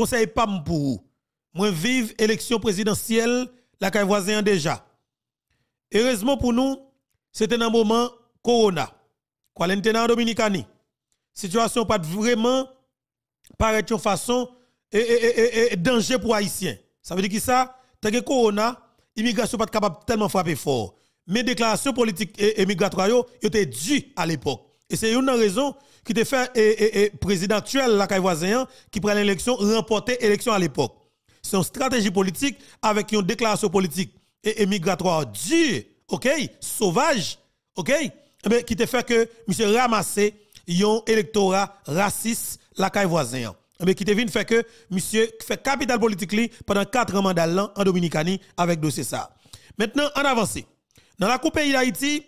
conseille pas pour. Moi, vive élection présidentielle, la caille voisin déjà. Heureusement pour nous, c'était un moment corona. Quoi en Dominicani. Situation pas vraiment paraît une façon et, danger pour haïtiens. Ça veut dire que ça, tant que corona, immigration pas capable tellement frapper fort. Mais déclarations politiques et, migratoires étaient dues à l'époque. Et c'est une raison qui te fait et, président la voisin qui prend l'élection remporter l'élection à l'époque. C'est une stratégie politique avec une déclaration politique et, migratoire dure, OK, sauvage, OK, eh qui te fait que monsieur ramassé un électorat raciste la voisin. Mais eh qui te vient fait que monsieur fait capital politique pendant quatre mandats en Dominicanie avec dossier ça. Maintenant, en avancé. Dans la Coupe d'Haïti,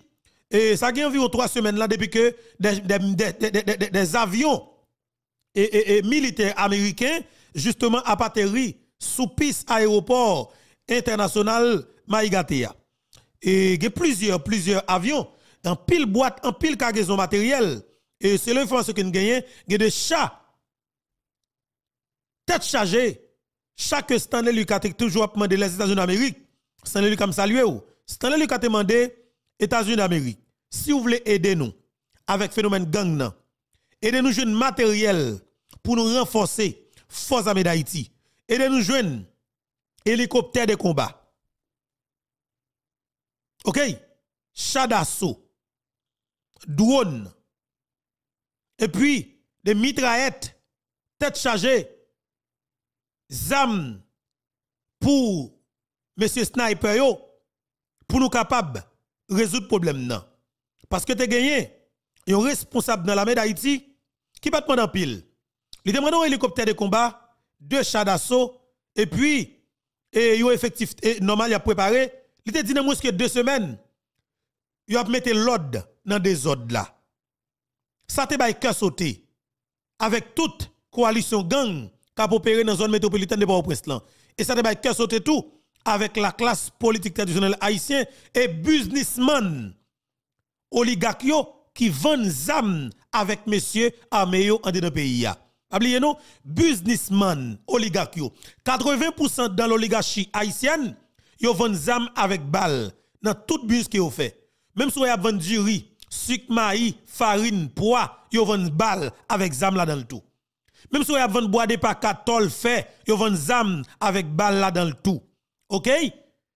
et ça a environ trois semaines là depuis que des, des, des, avions et, militaires américains justement a atterri sous piste aéroport international Maïgatea. Et il y a plusieurs, plusieurs avions, en pile boîte, en pile cargaison matérielle. Et c'est l'information que nous gagnons, il y a des chats, tête chargée. Chaque Stanley lui a toujours demandé les États-Unis d'Amérique. Stanley lui a salué. Stanley lui a demandé États-Unis d'Amérique. Si vous voulez aider nous avec le phénomène gang, aidez-nous jouer matériel pour nous renforcer force armée d'Haïti. Aidez-nous jouer hélicoptère de combat. OK? Chat d'assaut, drone, et puis des mitraillettes, tête chargée, zam pour monsieur sniper pour nous capables de résoudre le problème. Parce que tu as gagné un responsable dans la d'Haïti qui demander en pile. Il demande un hélicoptère de combat, deux chars d'assaut, et puis, et effectif normal, il préparé. Il te dit dans que deux semaines, il a mettre l'ordre dans des ordres là. Ça te bail cœur sauté avec toute coalition gang qui a opéré dans la zone métropolitaine de Port-au-Prince Et ça te bail cœur sauté tout avec la classe politique traditionnelle haïtienne et businessmen oligarques qui vendent zam avec monsieur Ameyo en de pays. Oubliez nous, businessmen oligarques 80% dans l'oligarchie haïtienne, yo vendent zam avec balle dans tout bus que vous fait. Même si vous avez du riz, sucre, maïs, farine, poids, yo vendent balle avec zam là dans le tout. Même si vous avez bois de paquets tol fait, yo vendent zam avec balle là dans le tout. OK?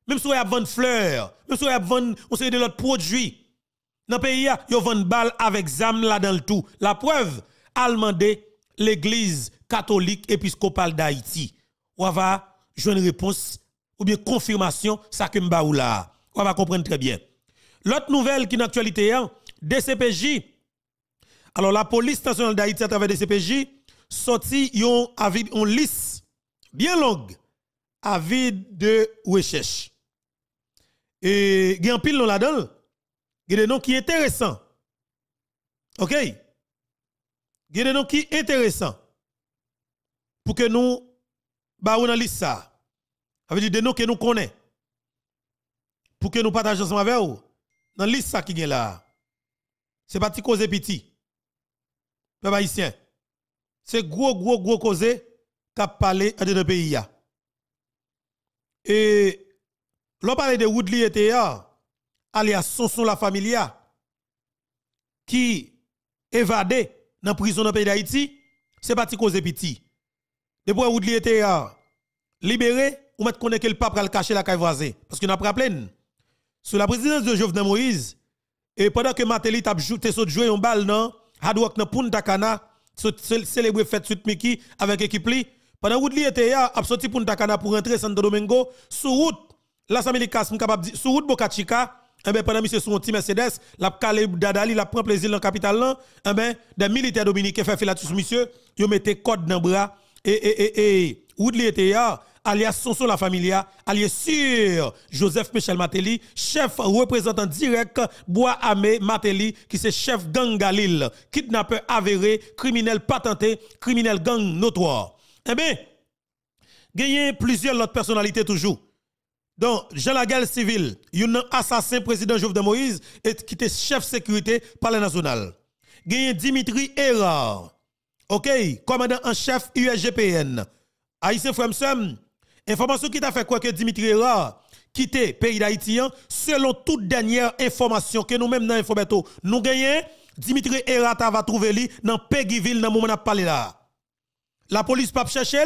Même si vous avez fleurs, même si vous avez on de l'autre produit, dans le pays, yo vend balle avec zam là dans le tout. La preuve, demandé l'église catholique épiscopale d'Haïti. On va jouer une réponse ou bien confirmation ça que m'ba là. On va comprendre très bien. L'autre nouvelle qui est actualité hein, DCPJ. Alors la police nationale d'Haïti à travers DCPJ sorti yon avis on liste bien longue avis de recherche. Et il y a un pile là-dedans il y a des noms qui sont intéressants. OK? Il y a des noms qui sont intéressants. Pour que nous, bah, on liste ça. Ça veut des noms que nous connaissons. Pour que nous partagions ensemble avec vous. Dans la liste ça qui est là. C'est pas petit cause petit. Peuple haïtien. C'est gros, gros, gros cause qui a parlé à deux pays. Et, l'on parle de Woodley et alias Sonson la Familia, qui évadé dans la prison dans le pays d'Haïti, c'est parti cause petit. Depuis que Woodley était libéré, ou mettre connaît que le pape le cacher la caille voisine. Parce que nous avons rappelé, sous la présidence de Jovenel Moïse, et pendant que Matéli t'a joué un balle dans Hadouak dans Punta Cana, célébrer fête suite Miki avec équipe li, pendant Woodley était là, a sorti Punta Cana pour rentrer Santo Domingo, sous route, la Samili Kasm capable sous route Boca Chica, eh bien, pendant monsieur son petit Mercedes, la calé dadali, la prend plaisir dans la capitale là, eh bien, des militaires dominicains fait filatus monsieur, yo mettez code dans bras. Et et et et Woodley était là alias Sonson la Familia, alias sur Joseph Michel Matéli, chef représentant direct Bois Amé Matéli, qui c'est chef gang Galil, kidnappeur avéré, criminel patenté, criminel gang notoire. Eh bien, gagné plusieurs autres personnalités toujours. Donc, Jean Lagal civil, un assassin président Jovenel Moïse et qui était chef sécurité par la nationale. Gagné Dimitri Erard. OK, commandant en chef USGPN. Haïtien frère information qui t'a fait quoi que Dimitri Ra quitté pays d'Haïti hein, selon toute dernière information que nous-mêmes dans Infobeto nous gagnons Dimitri Erata va trouver lui dans Peguiville dans moment parlé là. La police pas chercher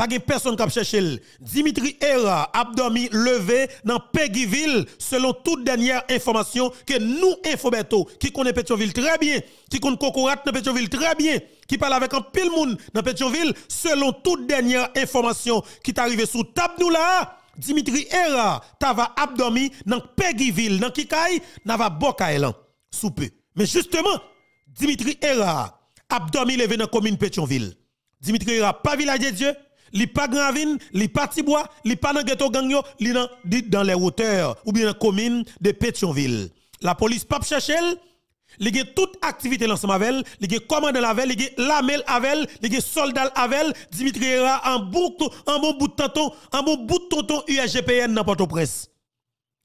pas de personne qui cherché. Dimitri Era a dormi levé dans Peguiville selon toute dernière information que nous Infobeto qui connaît Pétionville très bien, qui connaît Cocorat dans Pétionville très bien, qui parle avec un pile monde dans Pétionville selon toute dernière information qui est arrivée sous table nous là. Dimitri Era t'ava abdomi dans Peguiville dans Kikaï n'ava bokaïlan sous peu. Mais justement Dimitri Era abdomi levé dans commune Pétionville. Dimitri Era pas village de Dieu? Li pas gravine, li pas Tibois, li pas dans ghetto gang li dans les hauteurs ou bien dans la commune de Pétionville. La police pas chercher li gen toute activité l'ensemble avec li gen commandant avec li gen lamel avec li gen soldat avec Dimitri Era en bon bout de tonton en bon bout de tonton USGPN dans Port-au-Prince.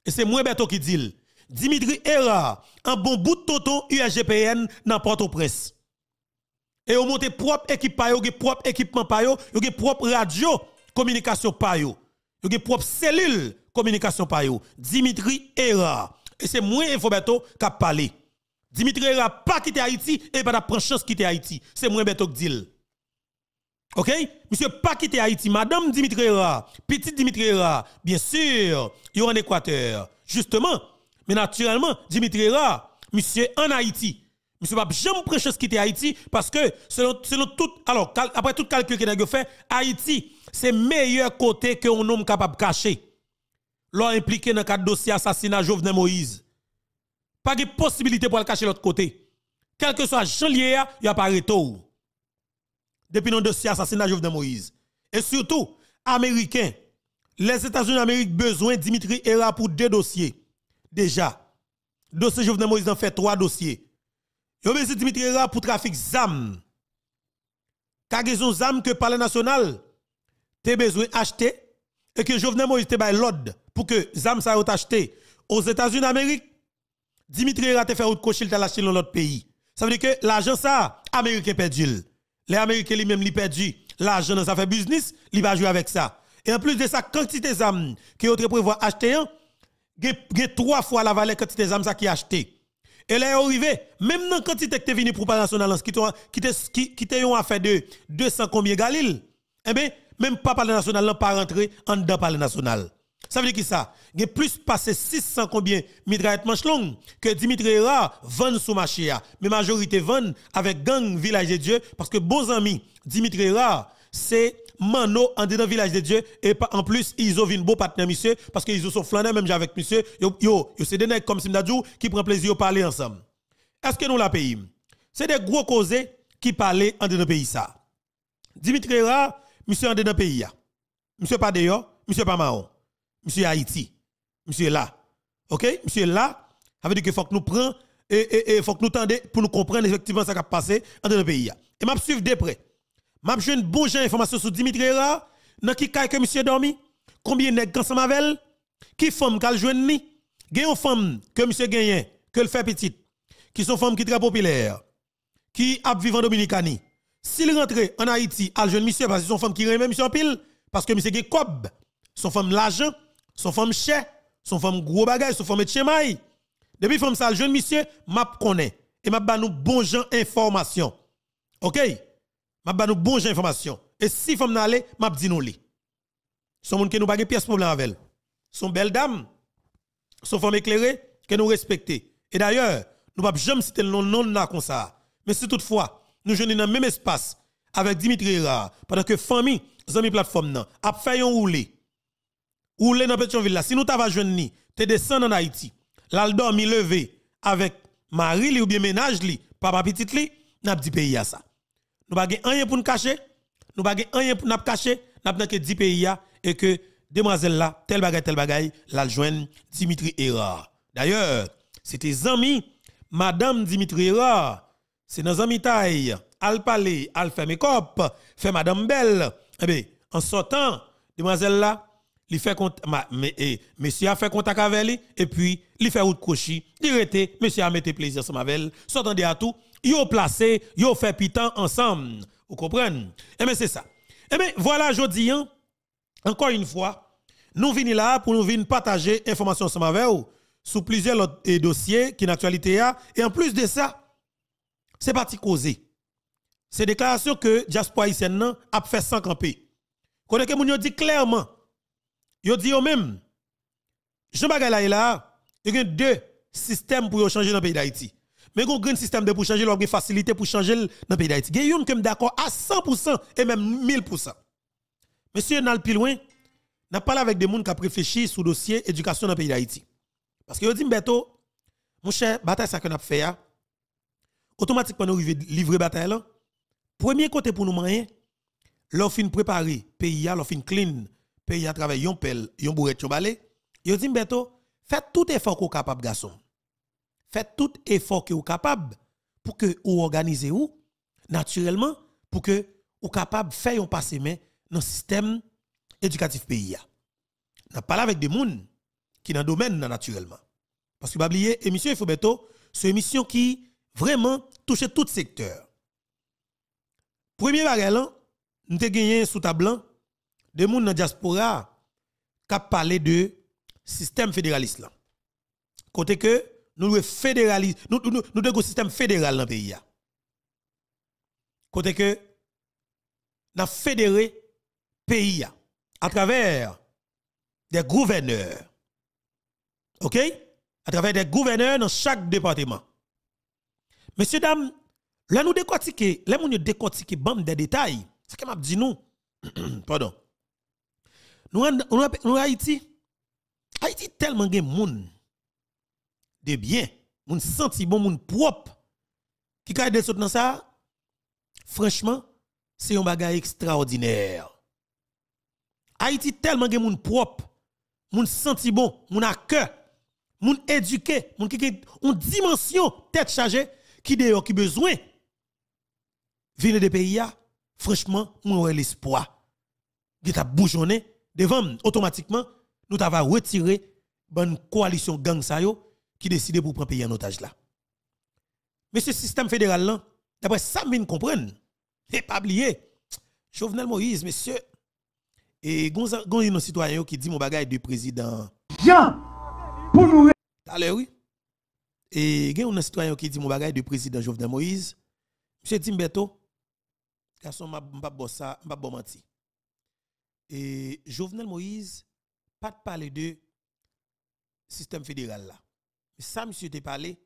Et c'est moi Beto qui dit Dimitri Era en bon bout de tonton USGPN dans Port-au-Prince. Et on monte propre équipe pa yo, propre équipement pa yo, yo propre radio communication pa yo. Yo propre cellule communication pa yo. Dimitri Era. Et c'est moi Infobeto qui a parlé. Dimitri Era pas quitté Haïti et pas prendre chance quitter Haïti. C'est moi Beto qui dit. OK? Monsieur pas quitté Haïti, madame Dimitri Era, petit Dimitri Era, bien sûr, il en Équateur. Justement, mais naturellement, Dimitri Era, monsieur en Haïti. Monsieur pas jamais prêcher ce qui était Haïti parce que selon, selon tout alors après tout calcul que a fait Haïti c'est meilleur côté que un homme capable de cacher. L'on impliqué dans le dossier assassinat Jovenel Moïse. Pas de possibilité pour le cacher l'autre côté. Quel que soit Jean Lié, il n'y a pas retour. Depuis le dossier assassinat Jovenel Moïse. Et surtout, Américains, les États-Unis d'Amérique besoin Dimitri Era pour deux dossiers. Déjà, dossier Jovenel Moïse en fait trois dossiers. Yo besoin Dimitri pour trafic ZAM. Kagezon ZAM que parler national te besoin acheter et que Jovenel Moïse te bail l'ordre pour que ZAM ça acheté aux États-Unis d'Amérique. Dimitri Era te fait autre cocher t'a dans l'autre pays. Ça veut dire que l'argent ça américain perdu. Les américains lui même li perdu. L'argent dans ça fait business, il va jouer avec ça. Et en plus de ça quantité ZAM que vous prévoir acheter, il y a trois fois la valeur quantité ZAM ça qui acheté. Et là, arrivé, même dans la quantité que tu es venu pour national, qui qui qui ont affaire de 200 combien Galil, eh bien, même pas parler national, n'a pas rentré en dedans parler national. Ça veut dire que ça, il y a plus passé 600 combien mitraillettes manche longue que Dimitri Era vend sous marché. Mais majorité vend avec gang village de Dieu parce que bons amis, Dimitri Era, c'est Mano en dedans village de Dieu et en plus ils ont un beau partenaire monsieur parce qu'ils sont flanés même avec monsieur yo yo, c'est des nègres comme Simdadjou qui prend plaisir à parler ensemble. Est-ce que nous la pays C'est des gros causés qui parlent en dedans pays ça? Dimitri Ra, monsieur en dedans pays Monsieur pas d'ailleurs, monsieur pas marron. Monsieur Haïti. Monsieur là. OK? Monsieur là, ça veut faut que nous prenions et il faut que nous tendions pour nous comprendre effectivement ce qui a passé en dedans pays Et m'a suivre de près. M'a une bonne information sur Dimitri Era, dans qui caille que monsieur dormi, combien nèg ensemble avec qui femme qu'al joine ni, gen une femme que monsieur gagne que le fait petite, qui sont femmes qui très populaires, qui a vivant en Dominicani. S'il rentre en Haïti, al jeune monsieur parce que son femme qui remet monsieur en pile. Parce que monsieur gen cob, son femme l'argent, son femme cher, son femme gros bagage, son femme chemaï. Depuis femme ça jeune monsieur, m'a connaît et m'a ba nous bon gens information. OK? M'a ba nous bonne information. Et si femme n'aller, m'a dit nous li. Son monde que nous pas pièce problème avec elle. Son belle dame, son femme éclairée que nous respectons. Et d'ailleurs, nous pas jamais citer le nom non comme ça. Mais si toutefois, nous jeunes dans le même espace avec Dimitri Ra, pendant que famille, amis plateforme nan, a fait un roulé. Roulé dans là. Si nous t'avons jeune tu descend en Haïti. Là, dormi levé avec Marie ou bien ménage li, papa petite li, n'a dit pays à ça. Nous pas rien pour nous cacher, nous pas rien pour nous cacher, nous avons que 10 pays et que demoiselle là, tel bagay tel bagay, la joindre Dimitri Era. D'ailleurs, c'était amis madame Dimitri Era, c'est nos amis taille, al parler, al make-up, fait madame belle. Eh bien, en sortant, demoiselle là, il fait eh, monsieur a fait contact avec lui et puis il fait route cochi, il était monsieur a mis plaisir sur ma belle, sortant à tout, yo placé, yo fait pitan ensemble. Vous comprenez? Eh mais c'est ça. Eh bien, voilà, je dis, hein, encore une fois, nous venons là pour nous venir partager informations ensemble avec vous sous plusieurs autres dossiers qui sont actualité. Et en plus de ça, c'est parti causer. C'est déclaration que diaspora haïtienne a fait sans camper. Quand que dit clairement, yo dit même, Jean Bagay là, là, il y a deux systèmes pour changer dans le pays d'Haïti. Mais il y a un système pour changer, il y a une facilité pour changer dans le pays d'Haïti. Il y a est d'accord à 100% et même 1000%. Monsieur Nal plus loin, n'a parlé avec des gens qui ont réfléchi sur le dossier éducation dans le pays d'Haïti. Parce que yo dit Beto, mon cher, bataille ça que n'a fait automatiquement nous livrer bataille. Premier côté pour nous moyen, l'on fin préparer pays l'on fin clean pays à travers yon pel, yon bourret yon balé. Beto, faites tout effort que capable garçon. Faites tout effort que vous capable pour que vous organisez ou naturellement pour que vous capable faire un passer main dans le système éducatif pays. N'a pas avec des gens qui dans le domaine naturellement. Parce que, oublier, émission Infobeto, c'est une émission qui vraiment touche tout secteur. Premier bagage, nous avons gagné sous tableau des gens dans la diaspora qui parlé de système fédéraliste. Côté que nous devons fédéraliser, nous, nous, nous un système fédéral dans le pays. Côté que nous fédéré pays à travers des gouverneurs. OK? À travers des gouverneurs dans chaque département. Messieurs, dames, là nous décortiquer, là nous décortiquer bande des détails. C'est que m'a dit nous. Pardon. Nous nous Haïti. Haïti tellement de monde de bien, moun senti bon moun propre. Qui ka de dans ça. Franchement, c'est un bagage extraordinaire. Haïti tellement de moun propre. Moun senti bon, moun a cœur, moun éduqué, moun qui une dimension tête chargée qui d'ailleurs qui besoin venir des pays franchement moi l'espoir. Qui t'a bougeonné devant automatiquement nous t'avons retiré bonne coalition gang sa qui décide pour prendre pays en otage là mais ce système fédéral là d'après ça nous comprendre et pas oublier Jovenel Moïse monsieur et gon un citoyen qui dit mon bagage du président. Jean, pour nous. Alors oui. Et il y a un citoyen qui dit mon bagage du président Jovenel Moïse. Monsieur Timbeto, garçon m'a pas m'a pas menti. Et Jovenel Moïse pas de parler de système fédéral là. Ça monsieur te parlé,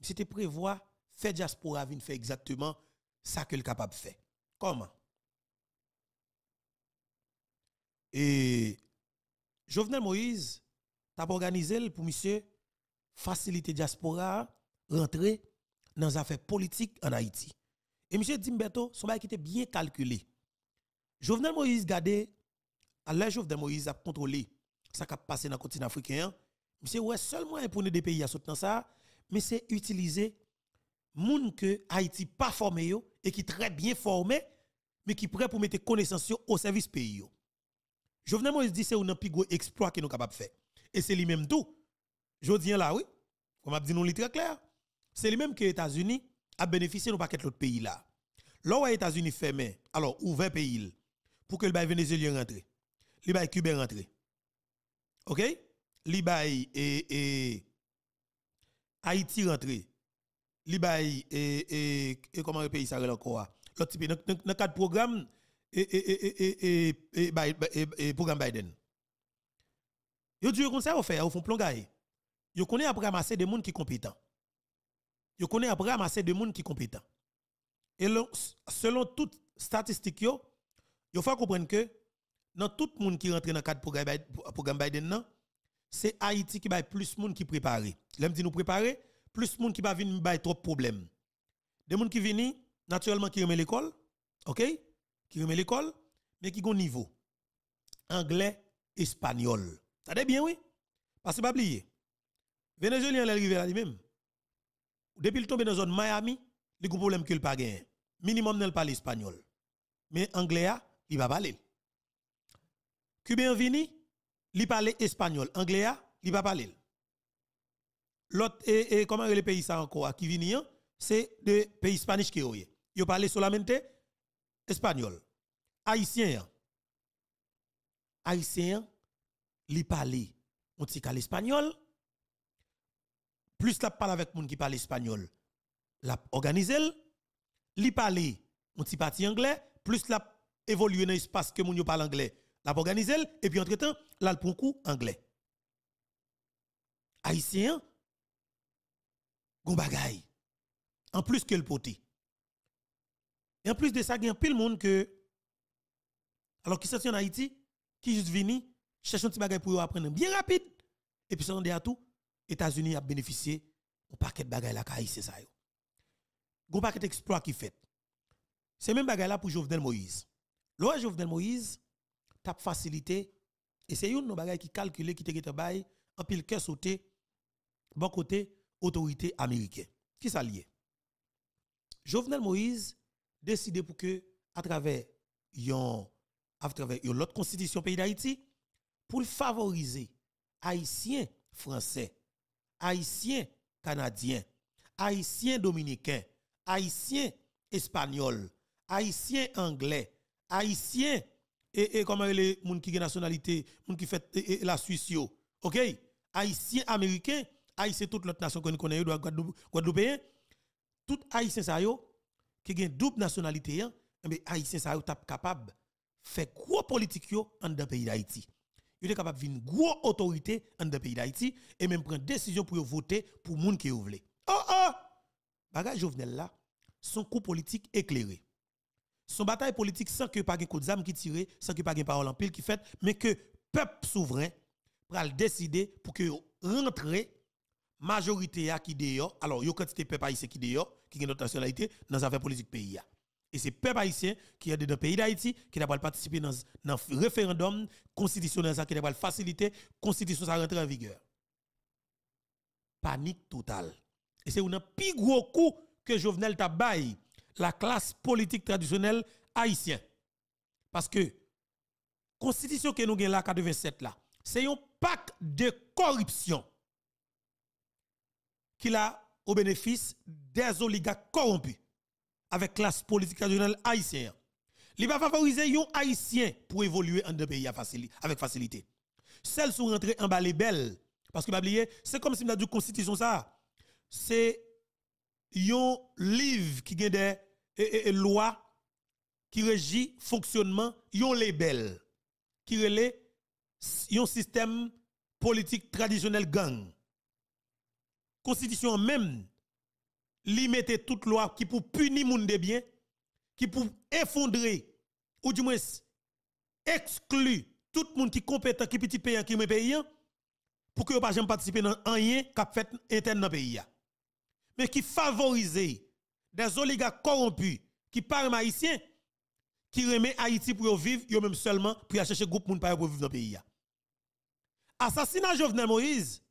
monsieur te prévoit faire diaspora venir faire exactement ça que le capable de faire. Comment? Et Jovenel Moïse t'a organisé pour monsieur faciliter diaspora rentrer dans les affaires politiques en Haïti. Et monsieur Dimberto, son bail qui était bien calculé. Jovenel Moïse gardé à l'heure Jovenel Moïse a contrôlé ça qui a passé dans le continent africain. Monsieur ouais seulement pour des pays à dans ça, mais c'est utiliser moun que Haïti pas formé et qui très bien formé mais qui prêt pour mettre connaissance au service pays Jovenel Moïse dit c'est un exploit que nous capable de faire. Et c'est lui-même tout. Je dis là, oui, comme a dit nous très clair, c'est lui-même que les États-Unis a bénéficié de paquet l'autre pays là. Où les États-Unis fermé, alors ouvert pays pour que le vénézuélien rentre. Le cubain rentre. OK? Le bail et, et Haïti rentre. Le bail et, et, et comment le pays ça encore L'autre type dans le cadre programme et, et, et, et, programme Biden. Yo dit comme ça, au fait, au fond plongaye. Yo connaît après ramasser des gens qui sont compétents. Yo connaît après ramasser des gens qui sont compétents. Et selon toutes statistiques, yo, yo faut comprendre que dans tout le monde qui rentre dans le cadre programme Biden, c'est Haïti qui va plus de monde qui prépare. L'aime dit nous préparer, plus de monde qui va venir trop de problèmes. Des gens qui viennent naturellement qui remet l'école, OK? qui remet l'école, mais qui ont niveau. Anglais, espagnol. Ça bien, oui? Parce que pas oublier. Vénézuélien, arrive là lui-même. Depuis le tombe dans zone Miami, il y a un problème qu'il pas gagné. Minimum, il parle espagnol. Mais anglais, il va parler. Cubain vini, il parle espagnol. Anglais, il va parler. L'autre, et, comment le pays ça encore, qui vini, c'est de pays hispanique qui est. Il parle solamente espagnol. haïtien haïtien li parle on espagnol plus la parle avec moun qui parle espagnol la organiser li parle on ti parti anglais plus la évoluer dans l'espace que moun yo parle anglais la organiser et puis entre temps là le coup anglais. Haïtien gon bagay en plus que le poté. Et en plus de ça il y a pile monde que alors qui sorti en Haïti qui juste vini cherche un petit bagay pour apprendre bien rapide. Et puis ça à tout États-Unis a bénéficié un paquet de bagay la c'est ça yo. Gon paquet d'exploits qui fait. C'est même bagay là pour Jovenel Moïse. Loi Jovenel Moïse t'a facilité. Et c'est une bagay qui calculé qui te bail en pile cœur sauté bon côté autorité américaine. Qui s'allie Jovenel Moïse décidé pour que à travers yon à travers l'autre constitution pays d'Haïti pour favoriser haïtiens français haïtiens canadiens haïtiens dominicains haïtiens espagnols haïtiens anglais haïtiens et, et comment les gens qui ont nationalité moun qui fait la Suisse OK? Haïtiens américains haïtiens toute l'autre nation qu'on connaît guadeloupéen. Tout haïtien ça yo qui a double nationalité mais hein, eh haïtien ça yo capable faire gros politique yo en dans pays d'Haïti. Il est capable de gros autorité en dans pays d'Haïti et même prendre décision pour voter pour moun qui veut oh oh! Bagage Jovenel là son coup politique éclairé son bataille politique sans que pas de coup d'âme qui tire sans que pas de parole en pile qui fait mais que peuple souverain pral décider pour que rentrer majorité à qui dehors. Alors yo quantité peuple haïtien qui dehors qui est notre nationalité dans les affaires politiques pays et c'est peuple haïtien qui est dans le pays d'Haïti qui n'a pas participé dans dans référendum constitutionnel qui n'a pas facilité constitution ça rentre en vigueur. Panique totale. Et c'est un plus gros coup que Jovenel t'a la classe politique traditionnelle haïtienne parce que constitution que nous avons là 87 là c'est un pacte de corruption qu'il a au bénéfice des oligarques corrompus avec classe politique traditionnelle haïtienne. Il va favoriser les haïtien pour évoluer en deux pays avec facilité. Celles sont rentrées en bas les belles. Parce que, c'est comme si nous avons constitution ça. C'est un livre qui a des lois qui régit fonctionnement, un label qui relève un système politique traditionnel gang. Constitution même li mette toute loi qui pour punir moun de bien, qui pour effondrer ou du moins exclure tout monde qui compétent qui petit pays qui me paysan pour que pas jamais participer dans rien qu'a fait interne dans pays mais qui favorise des oligarques corrompus qui parlent haïtien qui remet Haïti pour vivre yo même seulement pour chercher groupe moun pour vivre dans pays assassinat Jovenel Moïse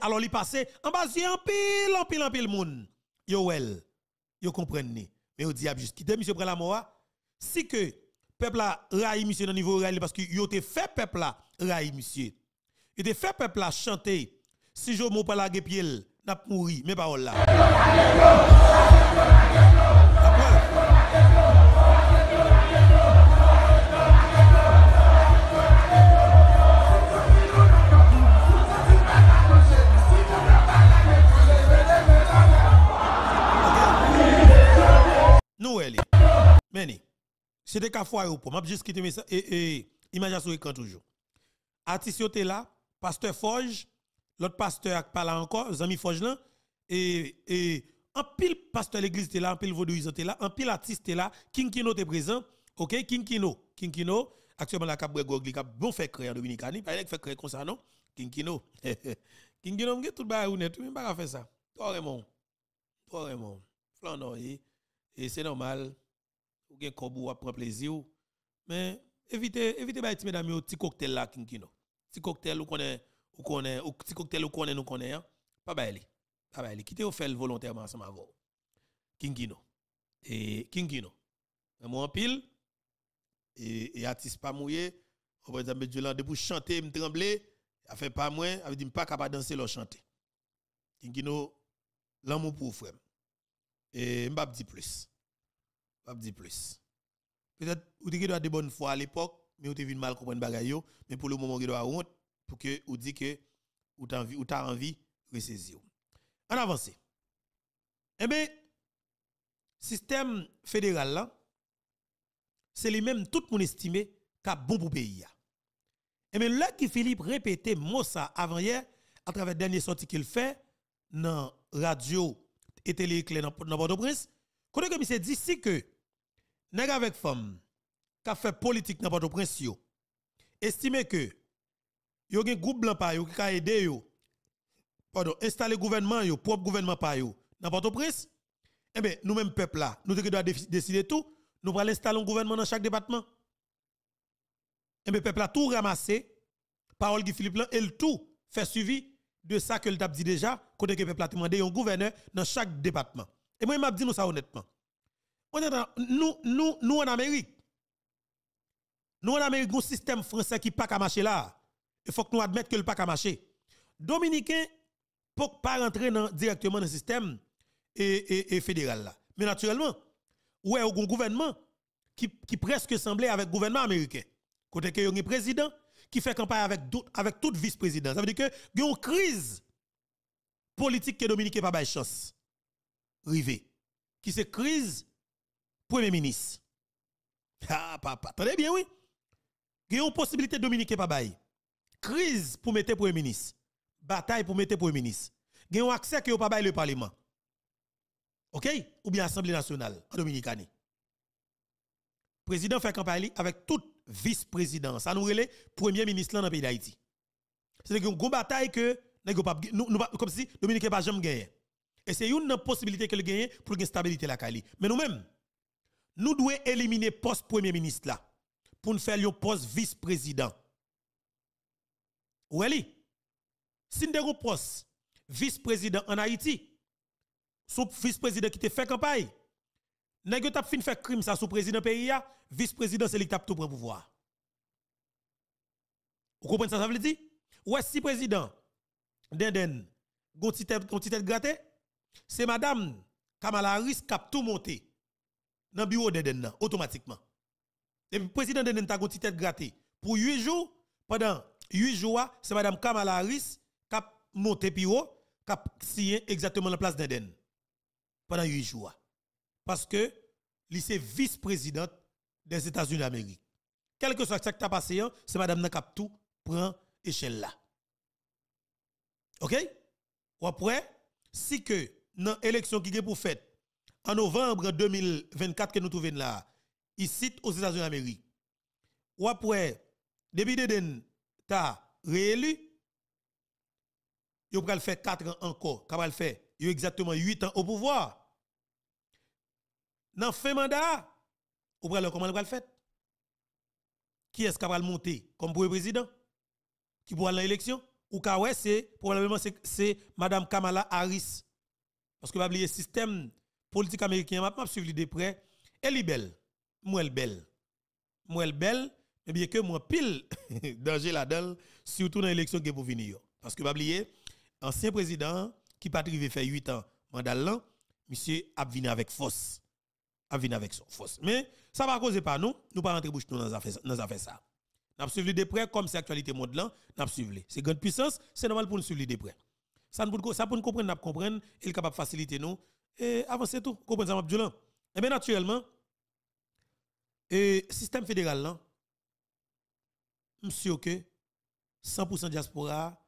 alors li passé en bas en pile en pile en pile monde yo well yo comprennent mais on dit juste quitter monsieur prend la si que peuple a raï monsieur dans niveau réel parce que yo te fait peuple là raï monsieur. Il te fait peuple là chanter si je m'en pas la pied n'a mouri paroles là. Elle cas fois ou pas. juste quitter ça et, et image sur écran toujours. Là, pasteur Forge, l'autre pasteur parle encore, Zami là et et un pile pasteur l'église était là, un pile vaudouise était là, un pile artiste là, King Kino était présent. OK, King Kino, King Kino actuellement la cap Gregor a bon fait créer en Dominicanie, pas fait créer comme ça non? King Kino. King Kino tout ba ou net, même pas faire ça. Toi Raymond. Flan et c'est normal. Ou gen kobou prendre plaisir. Mais évitez, évitez bah, mesdames, un petit cocktail là, kinkino. Petit cocktail ou connaît, ou connaît, ou petit cocktail ou connaît, nous connaît, hein. Pas baili. Pas baili. Quittez au fait volontairement ensemble avec vous. Kinkino. Et kinkino. Moi en pile. Et, et artiste pas mouillé. Par exemple, Dieu là, de pour chanter, me trembler. A fait pas moins, a dit pas capable danser, leur chanter. Kinkino, l'amour pour frère. Et m'bap dit plus. M'bap dit plus. Peut-être vous dites que de bonne foi à l'époque, mais vous avez mal comprendre bagaille mais pour le moment vous doit honte pour que vous dites que vous avez envie envie de ressaisir. En avance. Eh bien, système fédéral c'est lui même tout le monde estimé qu'a bon pour pays. Et bien là qui Philippe répétait mot ça avant hier à travers dernier sortie qu'il fait dans radio et télé dans Port-au-Prince, quand il s'est dit si que nèg avec femme qui fait politique dans Port-au-Prince yo estimé que yo gen groupe blanc pa yo qui a aidé yo. Pardon installer gouvernement yo propre gouvernement pa yo. Dans Port-au-Prince eh bien nous même peuple là nous devons décider tout nous allons installer un gouvernement dans chaque département. Eh bien peuple a tout ramassé parole qui Philippe là et le tout fait suivi de ça que le t'a dit déjà côté que peuple a demandé un gouverneur dans chaque département. Et moi m'a dit nous ça honnêtement. Nous nous nous en Amérique. Nous en Amérique un système français qui pas qu'à marcher là il faut que nous admettions que le pas qu'à marcher dominicain pour pas rentrer directement dans le système fédéral mais naturellement ouais un gouvernement qui, presque semblait avec le gouvernement américain Côté que y a un président qui fait campagne avec, tout vice-président. Ça veut dire que y a une crise politique que Dominique pas de chance. Rivé. Qui c'est crise premier ministre. Ah, papa. Attendez bien, oui. Il y a une possibilité Dominique pas bail. Crise pour mettre premier ministre. Bataille pour mettre premier ministre. Un accès que pas le Parlement. OK? Ou bien Assemblée nationale en. Président fait campagne avec tout vice-président. Ça nous relève premier ministre dans le pays d'Haïti. C'est une grande bataille que nous, comme si Dominique pas jamais gagné. Et c'est une possibilité que le gagne pour une stabilité la Cali. Mais nous-mêmes, nous devons éliminer poste premier ministre là pour nous faire un poste vice-président. Oui, si nous avons un poste vice-président en Haïti, sous vice-président qui te fait campagne, Nèg yo tap fin fait crime ça sous président pays a, vice-président c'est lui tap tout prend pouvoir. Vous comprenez ça ça veut dire? Ouais si président? Denden gon ti tête tête gratte, c'est madame Kamala Harris cap tout monter dans bureau Denden automatiquement. Et président Denden ta gon tête gratte pour 8 jours pendant 8 jours c'est madame Kamala Harris cap monter bureau cap signer exactement la place Denden pendant 8 jours parce que c'est vice-présidente des États-Unis d'Amérique. Quel que soit ce qui a passé, hein, c'est Madame Nakaptou prend échelle là. OK? Ou après, si que dans l'élection qui est pour fait en novembre 2024 que nous trouvons là, ici aux États-Unis d'Amérique, ou après, depuis Deden ta réélu, il va faire 4 ans encore, il va faire? Exactement 8 ans au pouvoir dans fin mandat, ou prenez comment va le faire? Qui est-ce qui va le monter? Comme premier président? Qui pourra l'élection? Ou ka c'est probablement c'est madame Kamala Harris. Parce que va oublier système politique américain m'a suivre de près. Elle est belle. Moi elle belle. Moi elle belle, mais bien que moi pile danger là-dedans surtout dans l'élection qui est pour venir. Parce que va oublier ancien président qui pas arrivé faire 8 ans mandat monsieur a venu avec force à venir avec son force. Mais ça va causer pas nous, nous pas rentrer bouche nous dans affaires dans affaires ça. N'a suivi de près comme c'est actualité monde là, n'a suivi. C'est grande puissance, c'est normal pour nous suivre de près. Ça pour ça pour nous comprendre, n'a comprendre, il est capable de faciliter nous et avancer tout, comprendre ça Et bien naturellement et système fédéral monsieur que 100% diaspora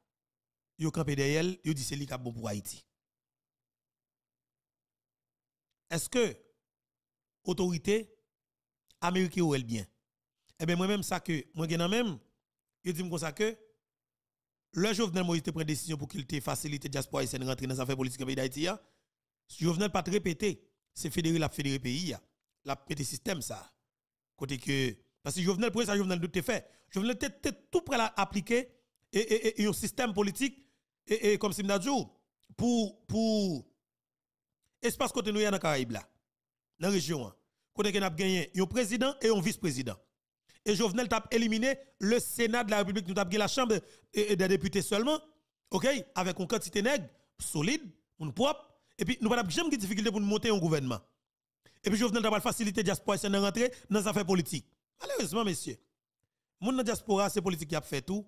yo campé derrière, yo dit c'est lui qui bon pour Haïti. Est-ce que autorité américaine ou elle bien? Eh bien, moi-même, ça que, moi, même, je dis comme ça que, le Jovenel Moïse prend décision pour qu'il te facilite diaspora et rentrer dans affaires politiques pays d'Haïti. Jovenel pas te répéter, c'est fédérer la fédérer pays. La pété système ça. Côté que, parce que Jovenel, pour ça, Jovenel te fait. Jovenel te tout prêt à appliquer et, système politique et, et comme si pour, pour espace côté nous dans les Caraïbes là dans la région. Côté que a gagné un président et un vice-président. Et Jovenel t'a éliminé le Sénat de la République, nous avons la Chambre des députés seulement, ok, avec une quantité nègre, solide, une propre, et puis nous n'avons jamais de difficulté pour monter un gouvernement. Et puis Jovenel t'a faciliter diaspora c'est rentrer dans les affaires politiques. Malheureusement, messieurs, mon dans diaspora, c'est politique qui a fait tout.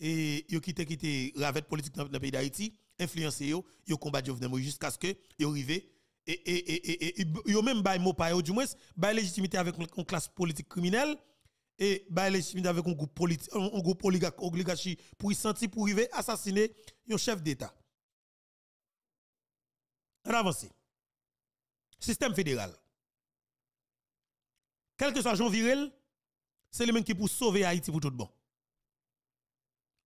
Et yo quitté quitté ravette politique dans le pays d'Haïti, influencé yo, yo combat Jovenel Moïse jusqu'à ce que yo arrivé et et et et même bail mot pas du moins bail légitimité avec une classe politique criminelle et bail légitimité avec un groupe politique un groupe oligarchie pour y sentir pour arriver assassiner un chef d'état. On avance. Système fédéral. Quel que soit Jean Virel, c'est le même qui pour sauver Haïti pour tout bon.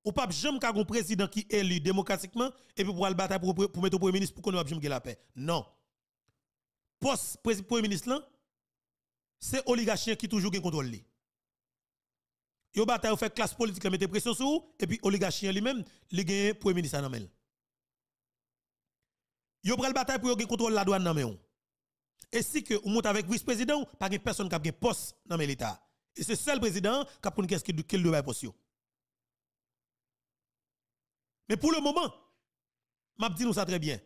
Ou pas jamais un président qui est élu démocratiquement et puis pour aller battre pour, mettre au premier ministre pour qu'on ait jamais la paix. Non. Poste premier ministre c'est oligarchien qui toujours gagne contrôle li. Yo bataille fait classe politique mettre pression sur et puis oligarchien lui-même, li gagne premier ministre nan mel. Yo bataille pour gagner contrôle la douane Et si que ou monte avec vice-président, pas personne qui a poste dans l'État. Et c'est seul président qui a pour qu'est-ce qu'il doit poste. Mais pour le moment, m'a dit nous ça très bien.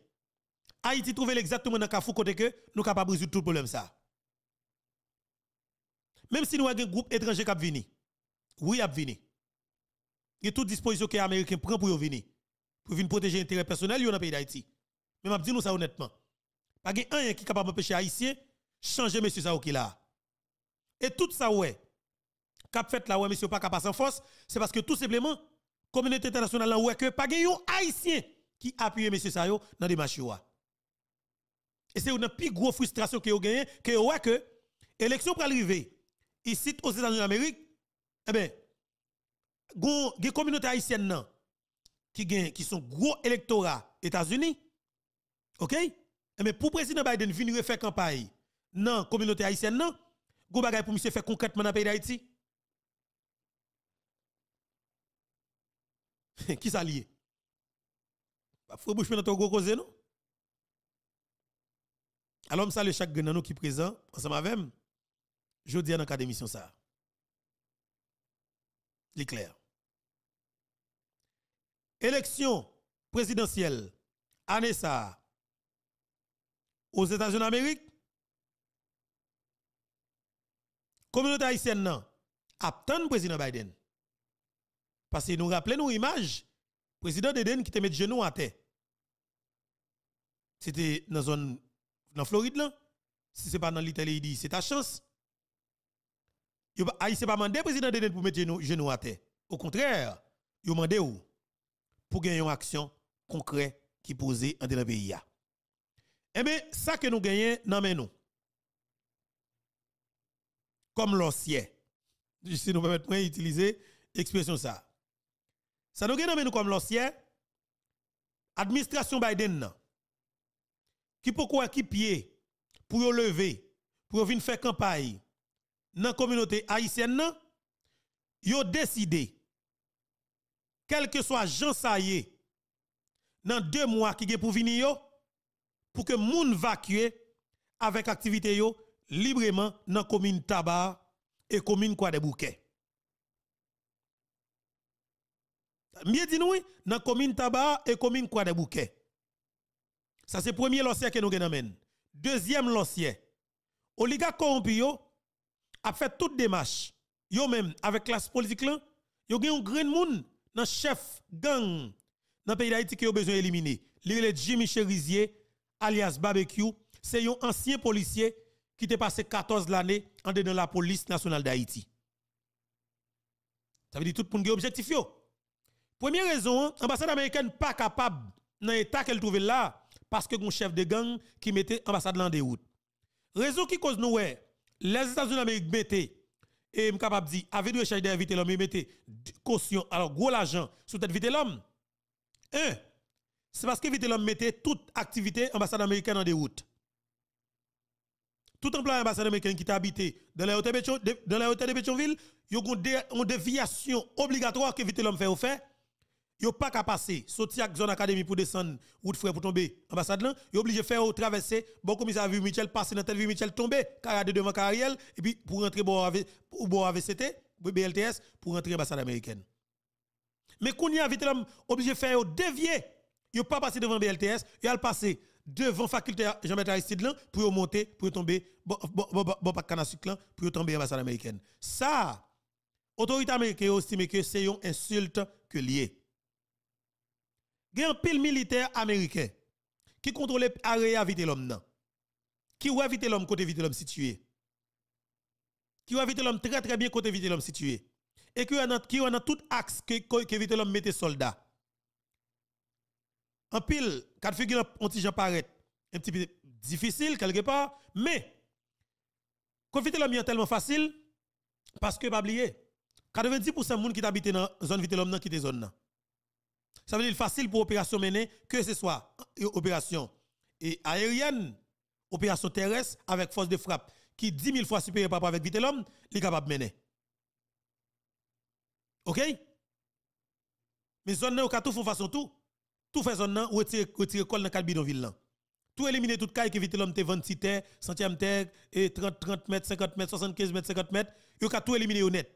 Haïti trouve exactement dans le côté que nous capables de résoudre tout le problème ça. Même si nous avons un groupe étranger qui venu. Oui, a venu. Il y a toute disposition que les Américains prennent pour venir. Pour venir protéger l'intérêt personnel dans le pays d'Haïti. Mais m'a dit nous ça honnêtement. Pas rien qui est capable d'empêcher haïtien changer monsieur ça qui là. Et tout ça ouais. Cap fait là ouais monsieur pas capable en force, c'est parce que tout simplement communauté internationale là ouais que pas haïtien qui appuie monsieur ça dans des matchs Et c'est une plus grosse frustration que vous gagnez que ouais que élection pour arriver ici aux États-Unis d'Amérique eh bien des communautés haïtiennes qui qui sont gros électorats États-Unis OK? Eh pour président Biden venir faire campagne dans la communauté haïtienne, non, go bagay pour monsieur faire concrètement dans le pays d'Haïti. Qui ça lié? Faut bouche dans ton gros cause non? Alors, je salue chaque nous qui présent, ensemble avec je dis dans la mission ça. C'est clair. Élection présidentielle, année ça, aux États-Unis d'Amérique, communauté haïtienne non, le président Biden. Parce que nous rappelons une image, président Biden qui te met genou à terre. C'était dans la zone dans Floride là. Si c'est pas dans l'Italie, il dit c'est ta chance. Haïtien pas demandé président Biden pour mettre genou à terre. Au contraire, il demandé pour gagner une action concrète qui posait dans le pays. Eh bien, ça que nous gagnons, non nous. Comme l'ossier. Si nous permettons d'utiliser l'expression ça. Ça nous nous comme l'ossier. Administration Biden, qui pourquoi qui pied pour lever, pour venir faire campagne dans la communauté haïtienne, yo décidé, quel que soit Jean Saillé, dans deux mois qui est pour venir, pour que moun vacue avec activité librement dans commune Tabar et commune Quoi de Bouquet. Mieux dit nous, dans commune Tabar et commune Quoi de Bouquet. Ça c'est premier lossier que nous avons. Deuxième lossier. Oligarque corrompu yo a fait toute démarche. Yo même avec classe politique là, yo gen un grand monde dans chef gang dans pays d'Haïti qui a besoin d'éliminer. est Jimmy Cherizier alias barbecue, c'est un ancien policier qui était passé 14 l'année en dans la police nationale d'Haïti. Ça veut dire tout le monde objectif Première raison, l'ambassade américaine pas capable dans l'état qu'elle trouve là parce que un chef de gang qui mettait l'ambassade en déroute. Raison qui cause nous les États-Unis d'Amérique mettaient et je capable de dire avec recherche d'inviter l'homme mettez caution alors gros l'argent sur tête vite l'homme. Un c'est parce que vite l'homme mettait toute activité ambassade américaine en déroute. Tout employé ambassade américaine qui habité dans les hôtels de Béchonville, il y a une déviation obligatoire que vite l'homme fait au fait. A pas qu'à passer, sortir à zone académie pour descendre route frère pour tomber ambassade là, il obligé faire traverser. Bon commissaire vu Michel passer dans telle vie Michel tomber car devant Cariel et puis pour rentrer bon ou bon BLTS pour rentrer ambassade américaine. Mais qu'on y a vite l'homme obligé faire dévier. Il pas passé devant BLTS, il a passé devant faculté Jean-Baptiste Aristide là pour monter pour tomber bon bon bon pour tomber ambassade américaine. Ça autorité américaine estime que c'est une insulte que lié un pile militaire américain qui contrôle l'area vite l'homme qui ou éviter l'homme côté vite l'homme situé. Qui ou éviter l'homme très très bien côté vite l'homme situé. Et qui a qui a tout axe que que vite l'homme mettait soldat. En pile quatre figure un petit gens paraît un petit peu difficile quelque part mais quand vite l'homme est tellement facile parce que pas oublier 90% de monde qui habitent dans zone vite l'homme qui zone ça veut dire facile pour opération mener que ce soit opération aérienne opération terrestre avec force de frappe qui 10 000 fois supérieure par rapport avec vite l'homme, il est capable de mener. OK? Mais zone nan, tout font façon tout. Tout fait zone nan, retire retire col dans. Tout éliminer toute caille qui vite l'homme te 26 terre, centième terre et 30 30 mètres, 50 mètres, 75 mètres, 50 mètres, yo ka tout éliminer net.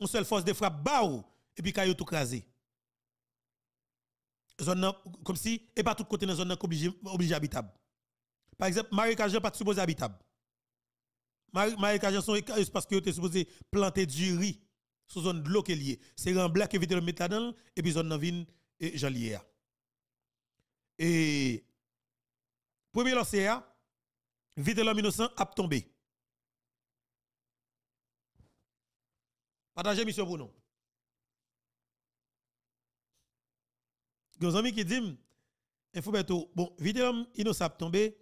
Une seule force de frappe baou et puis tout crasé. Zone comme si et pas tout côté dans zone obligé obligé habitable. Par exemple, marécage pas supposé habitable. Marécage sont parce que tu supposé planter du riz sous zone de l'eau qui est liée. C'est un black qui vite le mettre là-dedans et puis zone nan vin et janlier. Et premier l'océan, vite l'homme innocent a tombé. Partagez mission pour nous. Gon ami qui dit info bon vite l'homme innocent a tombé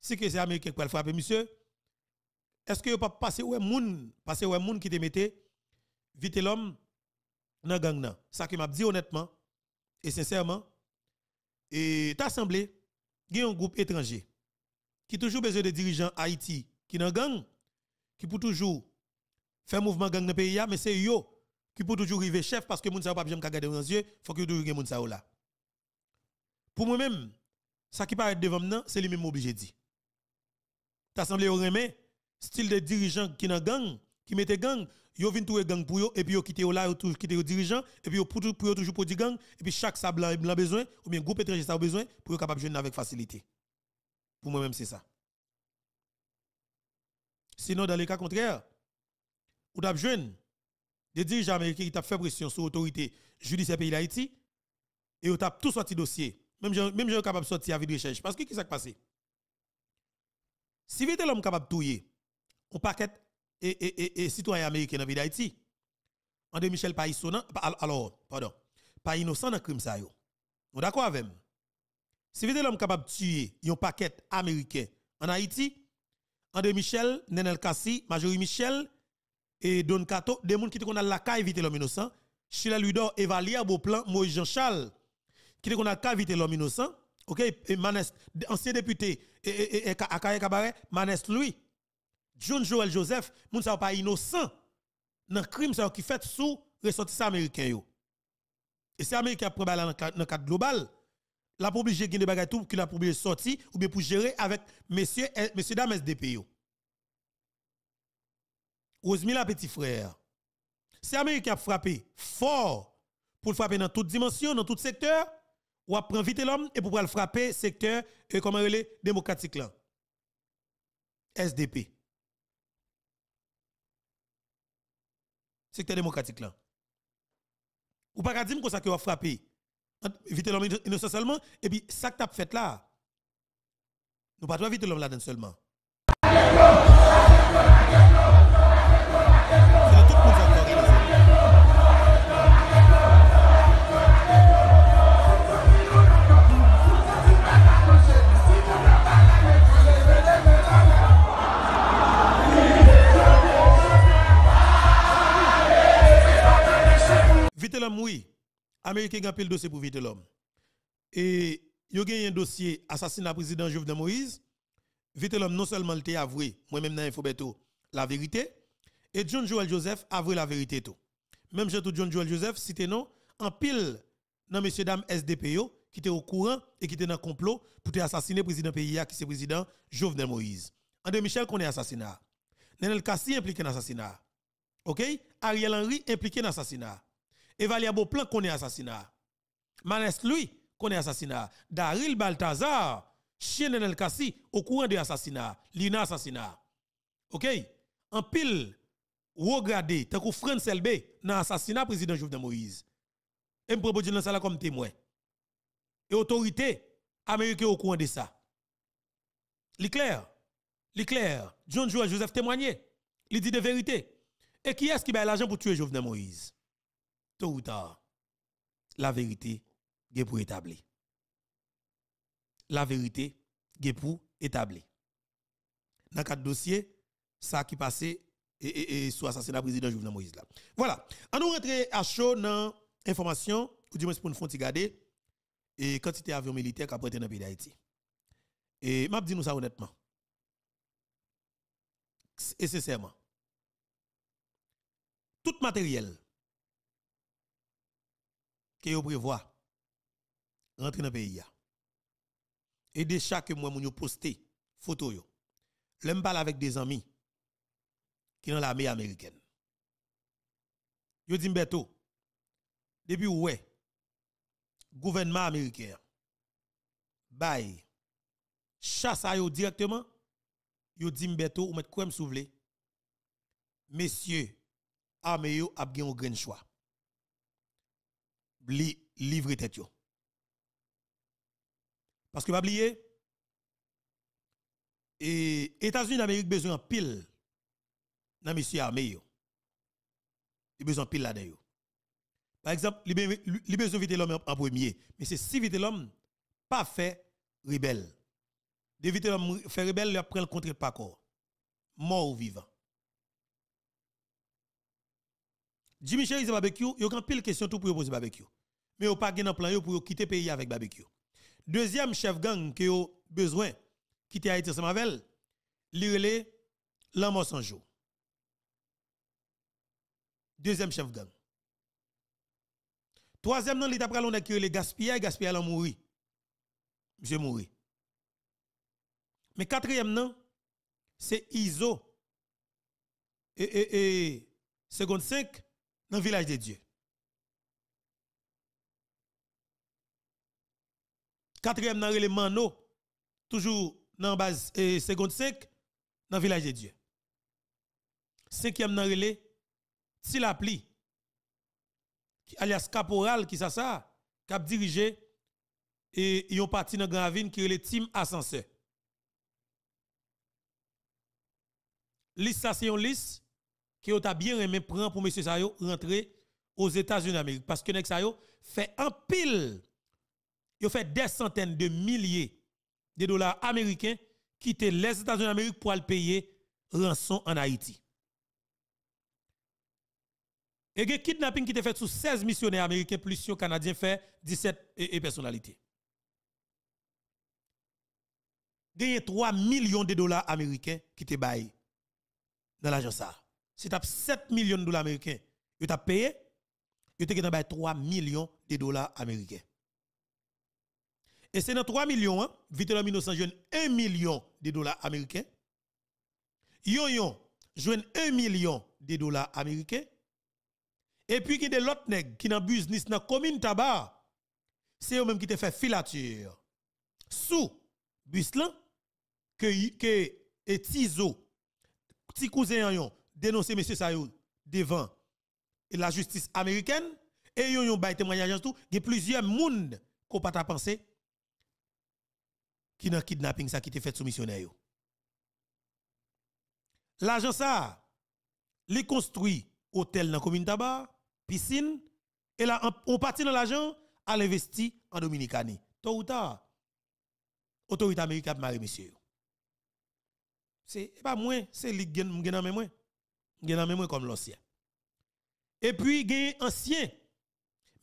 si que c'est américain qui va frapper monsieur est-ce que pas passer ouais moun? Passer ouais moun qui te mettait? Vite l'homme dans gang nan ça que m'a dit honnêtement et sincèrement. Et t'as semblé il un groupe étranger qui toujours besoin de dirigeants Haïti qui dans gang qui pour toujours faire mouvement gang dans pays mais c'est yo qui pour toujours arriver chef parce que moun sa pas jamais regarder dans les yeux faut que toujours moun sa là pour moi même ça qui paraît devant moi c'est lui même obligé dit t'as semblé au remé style de dirigeant qui dans gang qui mettait gang yo vinn touer gang pour yo et puis yo quitter là yo toujours quitter yo dirigeant et puis yo pour pour toujours pour gang et puis chaque ça blanc blanc besoin ou bien groupe étranger ça besoin pour être capable de avec facilité. Pour moi même c'est ça. Sinon dans les cas contraires ou d'ab jeune des dirigeants américains qui t'a fait pression sur l'autorité judiciaire pays d'Haïti et ou t'a tout sorti dossier même même je capable de sortir avec recherche parce que qu'est-ce qui s'est passé? Si vite l'homme capable de touiller on paquet et, et, et, citoyen américain dans d'Haïti. André Michel pas alors, pardon, pas innocent dans crime ça yo. D'accord avec moi? Si vous l'homme capable de tuer un paquet américain en Haïti, André Michel, Nenel Kassi, Majorie Michel et Don Kato, des gens qui ont la caille éviter l'homme innocent, Chila Ludor, Evalia Beauplan, Moïse Jean-Charles, qui la caille éviter l'homme innocent, ok, et Manest, ancien député, et, et, et, Akaye Kabaret, Manest Louis, John Joel Joseph, moun sa pas innocent dans crime ça qui fait sous ressortissants américain yo. Et c'est américain qui prend dans le cadre global, la pour des bagages tout qui la pour obligé sortir ou bien pour gérer avec messieurs messieurs dames SDP yo. Rosemilla petit frère. C'est américain a frappé fort pour frapper dans toute dimension, dans tout secteur, ou a prendre vite l'homme et pour le frapper secteur relais démocratique là? SDP. secteur démocratique là. Ou pas dire que ça va frapper. Vite l'homme innocent seulement et puis ça que tu as fait là. Nous pas vite l'homme là-dedans seulement. Vite l'homme, oui. Américain a pile dossier pour vite l'homme. Et il y a un dossier assassinat président Jovenel Moïse. Vite l'homme, non seulement il a avoué, moi-même dans Infobeto, la vérité. Et John Joel Joseph avoué la vérité tout. Même tout John Joel Joseph, cité non, en pile dans messieurs dames SDPO qui étaient au courant et qui étaient dans le complot pour assassiner le président pays qui c'est président Jovenel Moïse. André Michel connaît assassinat. Nenel Kassi impliqué dans l'assassinat. OK? Ariel Henry impliqué dans l'assassinat. Evalia Beauplan connaît assassinat. Manest lui connaît assassinat. Daryl Balthazar, chien El Kassi au courant de l'assassinat, l'ina assassinat. OK? En pile regardez tant que France LB dans président Jovenel Moïse. Et me propose ça comme témoin. Et autorité américaine au courant de ça. L'éclair, l'éclair, John Joel Joseph témoigné, il dit de vérité. Et qui est-ce qui a l'argent pour tuer Jovenel Moïse? Tôt ou tard, la vérité est pour établir. La vérité est pour établir. Dans quatre dossiers, ça qui passait et, et, et sur l'assassinat président Jovenel Moïse là. Voilà. On nous rentrer à chaud dans information, ou du moins pour nous faire regarder, et quantité d'avions militaires qui a prêté dans le pays d'Haïti. Et m'a dit nous ça honnêtement. Et sincèrement. Tout matériel que vous prévoit rentrer dans le pays. Et de chaque mois, vous poster photo. L'aime parle avec des amis qui dans l'armée américaine. Yo dit Mbeto, depuis ouais, gouvernement américain, bye, chasse à yo directement, yo dit Mbeto, ou met quoi me messieurs, armée yo a bien grand choix. Li, livre tête. Parce que pas oublier, et États-Unis d'Amérique besoin pile dans monsieur armé. Il besoin pile là-dedans Par exemple, il besoin vite l'homme en premier, mais c'est si vite l'homme pas fait rebelle. De vite l'homme fait rebelle, il prend le contre pas corps. Mort ou vivant. Jimmy c'est barbecue, il y a pile question tout pour poser barbecue. Mais il pas un plan pour quitter le pays avec barbecue. Deuxième chef gang qui a besoin quitter Haïti ensemble avec elle, l'homme sans jour. Deuxième chef gang. Troisième non, l'état pral on a les a mouri. Monsieur mouri. Mais quatrième non, c'est ISO. Et, et, et, seconde 5 dans le village de Dieu. Quatrième dans le Mano, toujours dans base et seconde 5 dans le village de Dieu. Cinquième dans le si la pli, alias caporal qui ça ça, qui a dirigé et ils ont parti dans Gravine qui est le team ascenseur. Liste ça c'est une liste qui a bien aimé prendre pour monsieur Sayo rentrer aux États-Unis d'Amérique parce que ça fait un pile il fait des centaines de milliers de dollars américains quitter les États-Unis d'Amérique pour aller payer rançon en Haïti. Et le kidnapping qui était fait sous 16 missionnaires américains plus les canadiens fait 17 et, personnalités. Il y a 3 millions de dollars américains qui étaient baillés dans l'agence. As 7 millions de dollars américains, tu as payé, tu as 3 millions de dollars américains. Et c'est dans 3 millions, hein, vite innocent jeune 1 million de dollars américains. Yon yon, jeune 1 million de dollars américains. Et puis, il y a des autres qui dans business dans commune tabac. C'est eux même qui te fait filature. Sous bus que, que et Tizo, petit cousin yon, dénoncer monsieur Sayo devant la justice américaine. Et yon yon bay témoignage tout. Il y a plusieurs monde qu'on pas pensé qui dans kidnapping ça qui te fait sous missionnaire. L'argent ça, les construit hôtel dans la commune piscine, et là, on partit dans l'argent à l'investir en Dominicanie. Tôt ou tard, autorité américaine marie monsieur. C'est pas moi, c'est lui qui gagne moi. Gagne moi comme l'ancien. Et puis, il a ancien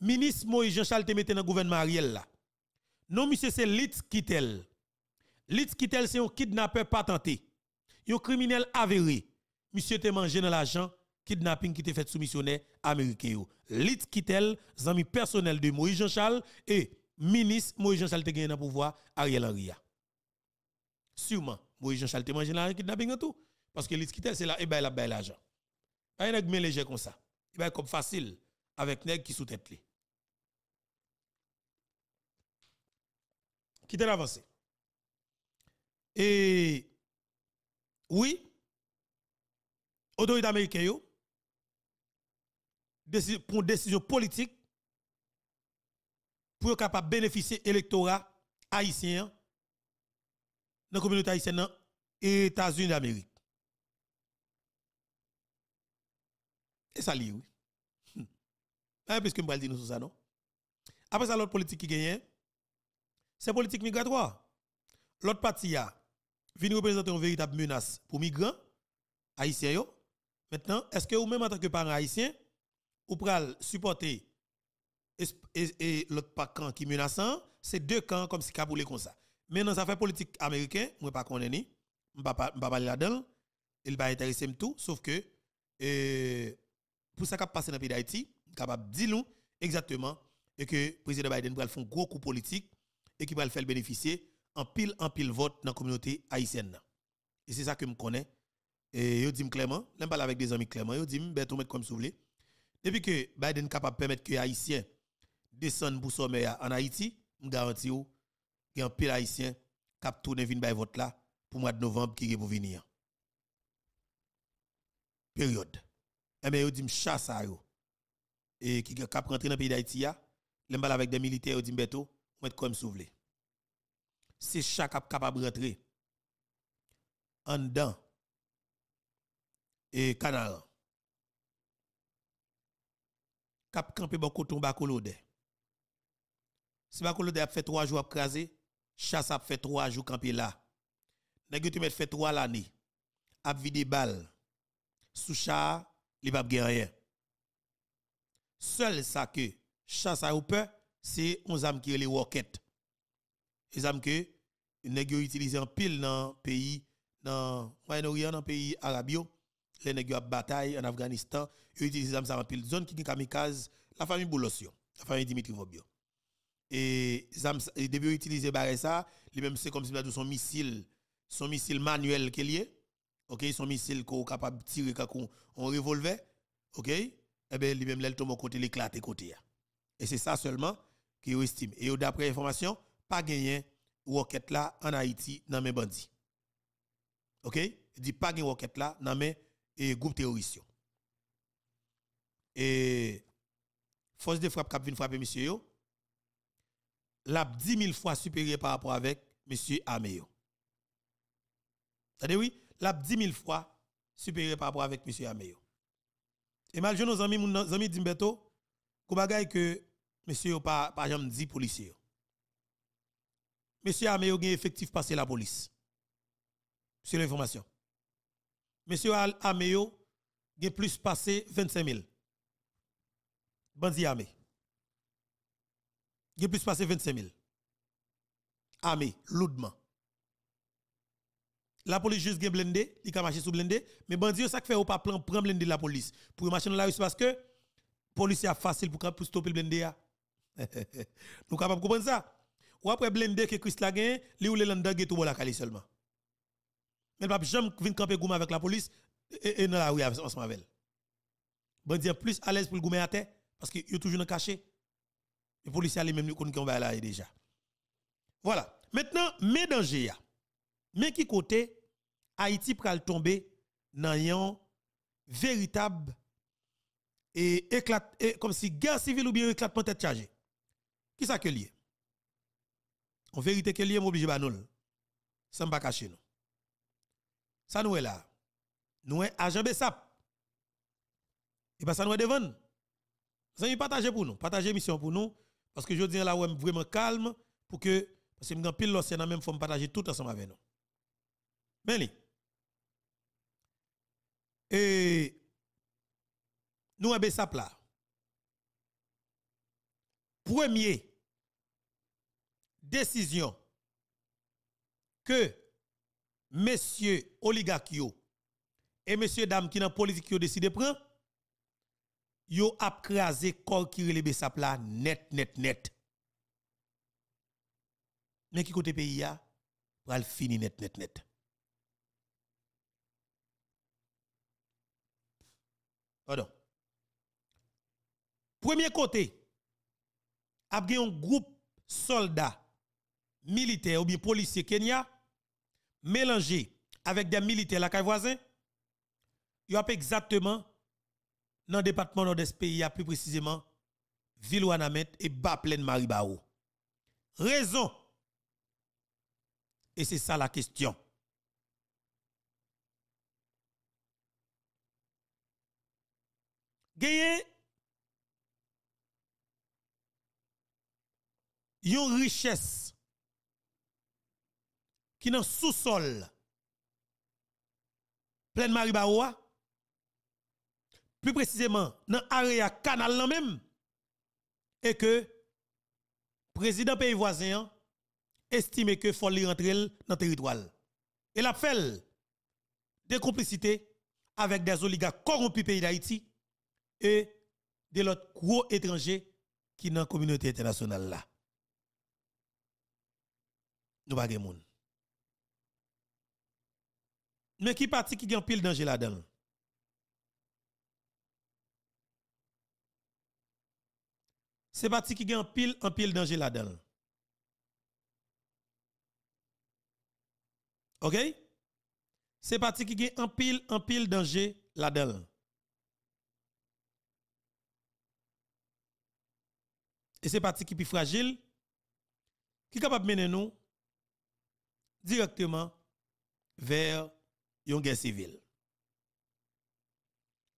ministre Moïse Jean-Charles te dans le gouvernement Ariel là. Non, monsieur, c'est Litz Kittel. Kittel, c'est un kidnappeur patenté. Un criminel avéré. Monsieur te mangé dans l'argent kidnapping qui était fait sous missionnaire américain. Lit Kittel, ami personnel de Moïse Jean-Charles et ministre Moïse Jean-Charles te gagné dans pouvoir Ariel Henry. Sûrement, Moïse Jean-Charles te mangé dans kidnapping et tout. Parce que Lit Kittel, c'est là, et ben, il a ben l'argent. Pas un léger comme ça. Il va comme facile avec nèg qui sous tête. Qui t'a avancé. Et oui, autorité américaine pour une décision politique pour capable de bénéficier l'électorat haïtien dans la communauté haïtienne et États-Unis d'Amérique. Et ça lit, oui. Hum. Ah, puisque je dire nous ça, non? Après ça, l'autre politique qui gagne, c'est politique migratoire. L'autre partie a vient représenter une véritable menace pour migrants haïtiens. Maintenant, est-ce que vous même en tant que parent haïtien, vous pouvez supporter et, l'autre camp qui menaçant, c'est deux camps comme si Kaboulé comme ça. Mais dans affaire politique américaine, moi pas connais ni, je ne pas parler là-dedans, il va intéresser tout, sauf que euh, pour ça qui passé dans le pays d'Haïti, capable de dire exactement et que le président Biden va faire un gros coup politique et qui va le faire bénéficier en pile en pile vote dans la communauté haïtienne. Et c'est ça que je connais. Et je dis clairement, je parle avec des amis clairement, je dis, ben, tout mettre comme vous Depuis que Biden est capable de permettre que les Haïtiens descendent pour sommet en Haïti, je garantis qu'il y a un pile Haïtien qui a tourné vin vote là pour le mois de novembre qui est pour venir. Période. Et bien, je dis, chasse à yo. Et qui cap rentrer dans le pays d'Haïti, je parle avec des militaires, je dis, beto, mettre comme souvelé. C'est chaque capable de rentrer en dedans et canal. Cap campé bon coton bacolode. Si bacolode a fait trois jours à craser, chasse a fait trois jours camper là. Nèg tu met fait trois l'année. A vide balle. Sous chat, il rien. Seul ça que chasse a peur, c'est on âme qui les roquettes. Les âmes que nèg utilisé en pile dans pays dans Moyen-Orient dans pays arabio les nèg bataille en Afghanistan, ils utilisent ça en pile zone qui kamikaze, la famille Boulosio, la famille Dimitri Vobio. Et ils depuis utiliser ça, les mêmes c'est comme si son missile, son missile manuel qui est lié. OK, son missile qu'on capable tirer quand on revolver. OK? Eh bien, lui-même, il tombe côté, l'éclate côté. Et c'est ça seulement qu'il estime. Et d'après information, pas gagné roquette là en Haïti dans mes bandits. OK? Il dit pas gagné roquette là dans mes et groupe terroriste. Et force de frappe qui vient frapper monsieur yo, l'a 10 000 fois supérieur par rapport avec monsieur Ameyo. C'est-à-dire oui, l'a 10 000 fois supérieur par rapport avec monsieur Ameyo. Et malgré nos amis, amis Dimbeto, qu'on bagaille que monsieur pas pas jamais dit policier. Monsieur Ameyo a effectif passé la police. C'est l'information. Monsieur Ameyo a plus passé 25 000. Bandi Amé. Il plus passé 25 000. Amé, lourdement. La police juste gen blindé, il a marché sous blindé, mais bandi ça fait ou pas plan prendre blindé la police. Pour marcher dans la rue parce que police est facile pour stopper le blindé Nous capable comprendre ça. Ou après blindé que Christ la gagne, li ou le landa tout la cali seulement. Mais pas jamais vinn camper gouma avec la police et, dans la rue ensemble avec elle. Bandi plus à l'aise pour le goumer à terre parce que est toujours caché. Les policiers les même qu'on va là déjà. Voilà. Maintenant, mais danger Mais qui côté Haïti pral tomber dans un véritable et éclate comme si guerre civile ou bien éclatement tête chargée. Qui ça que lié? En vérité que lié m'oblige pas nous. Ça pas cacher nous. Ça nous est là. Nous est agent Bessap. Et pas ça nous est devant. Ça nous partager pour nous, partager mission pour nous parce que je dis là où vraiment calme pour que parce que me pile l'océan même faut partager tout ensemble avec nous. Mais et nous avons ça là. Premier décision que messieurs oligarques et messieurs dames qui dans politique ont décidé de prendre yo ap krasé corps qui relève ça là net net net. Mais qui côté pays a pral fini net net net. Pardon. Premier côté, ap gen un groupe soldats militaires ou bien policiers Kenya mélangé avec des militaires la voisin, il y a exactement dans le département nord ce pays, plus précisément, ville Wanamet et bas Maribao. Raison. Et c'est ça la question. Gagne une richesse qui dans sous-sol plein Maribaoua plus précisément dans l'area canal même et que président pays voisin estime que faut lui rentrer dans le territoire. Et la fait des complicités avec des oligarques corrompus pays d'Haïti et de l'autre gros étrangers qui dans communauté internationale là. Nous pas. Mais qui parti qui gagne pile danger là-dedans? C'est parti qui gagne pile en pile danger là-dedans. OK? C'est parti qui gagne en pile en pile danger là-dedans. Et c'est parti qui est fragile, qui est capable de mener nous directement vers une guerre civile.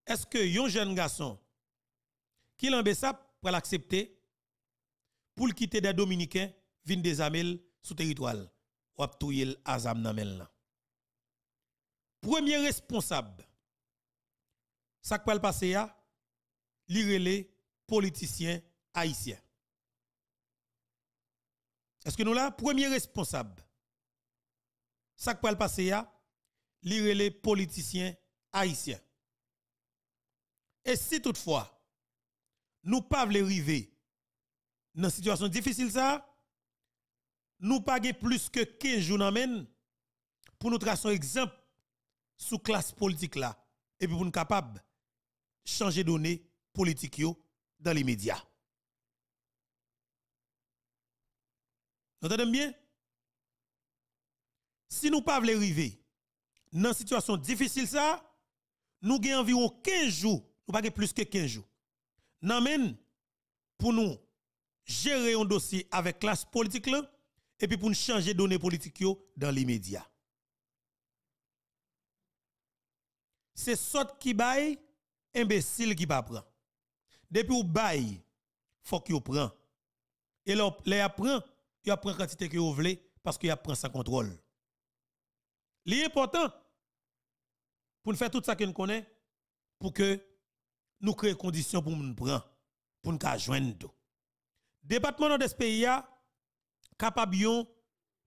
Est-ce que un jeune garçon qui ça pour l'accepter pour quitter des Dominicains vin des amels sous territoire ou touyer azam nan Premier responsable ça qui le passer à les politiciens haïtiens. Est-ce que nous là premier responsable ça qui le lire les politiciens haïtiens. Et si toutefois, nous pas voulons arriver dans une situation difficile, ça, nous pas plus que 15 jours pour nous tracer un exemple sous classe politique là, et puis pour nous capables changer de données politiques dans les médias. Vous entendez bien? Si nous pas voulons arriver dans une situation difficile, ça, nous avons environ 15 jours, nous pas plus que 15 jours. Nous pour nous gérer un dossier avec classe politique là, et puis pour nous changer données politiques dans l'immédiat. C'est ce qui baille, imbécile qui va prendre. Depuis ou baille, faut qu'il prend. Et là, il apprend, il apprend quantité que vous voulez parce qu'il apprend sans contrôle. L'important pour nous faire tout ça que nous connaissons, pour que nous créions conditions pour nous prendre, pour nous joindre. Département de ce pays capable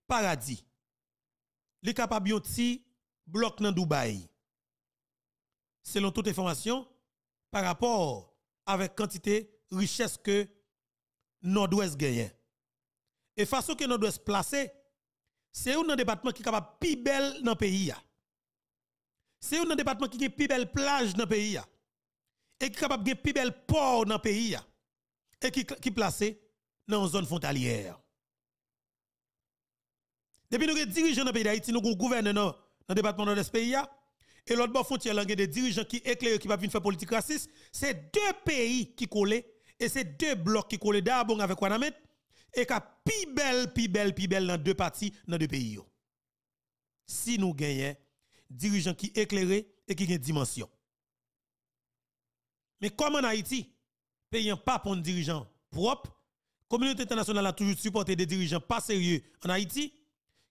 paradis. Les capable ti bloc dans Dubaï. Selon toute information par rapport avec quantité richesse que Nord-Ouest gagne. Et façon que Nord-Ouest placé, c'est un département qui est capable plus belle dans le pays. C'est un département qui a plus belle plage dans le pays. Et qui est capable de plus belle port dans le pays. Et qui est placé dans une zone frontalière. Depuis nous sommes dirigeants dans le pays d'Haïti, nous sommes gouverneurs dans le département de ce pays. Et l'autre bord frontière, des dirigeants qui éclairent, qui venir faire politique raciste. C'est deux pays qui collent et c'est deux blocs qui collent d'abord avec Wanamet et qui pi belle, pi belle, pi belle dans deux parties, dans deux pays. Si nous gagnons dirigeants qui éclairés et qui ont dimension. Mais comme en Haïti, payant pas pour un dirigeant propre, la communauté internationale a toujours supporté des dirigeants pas sérieux en Haïti,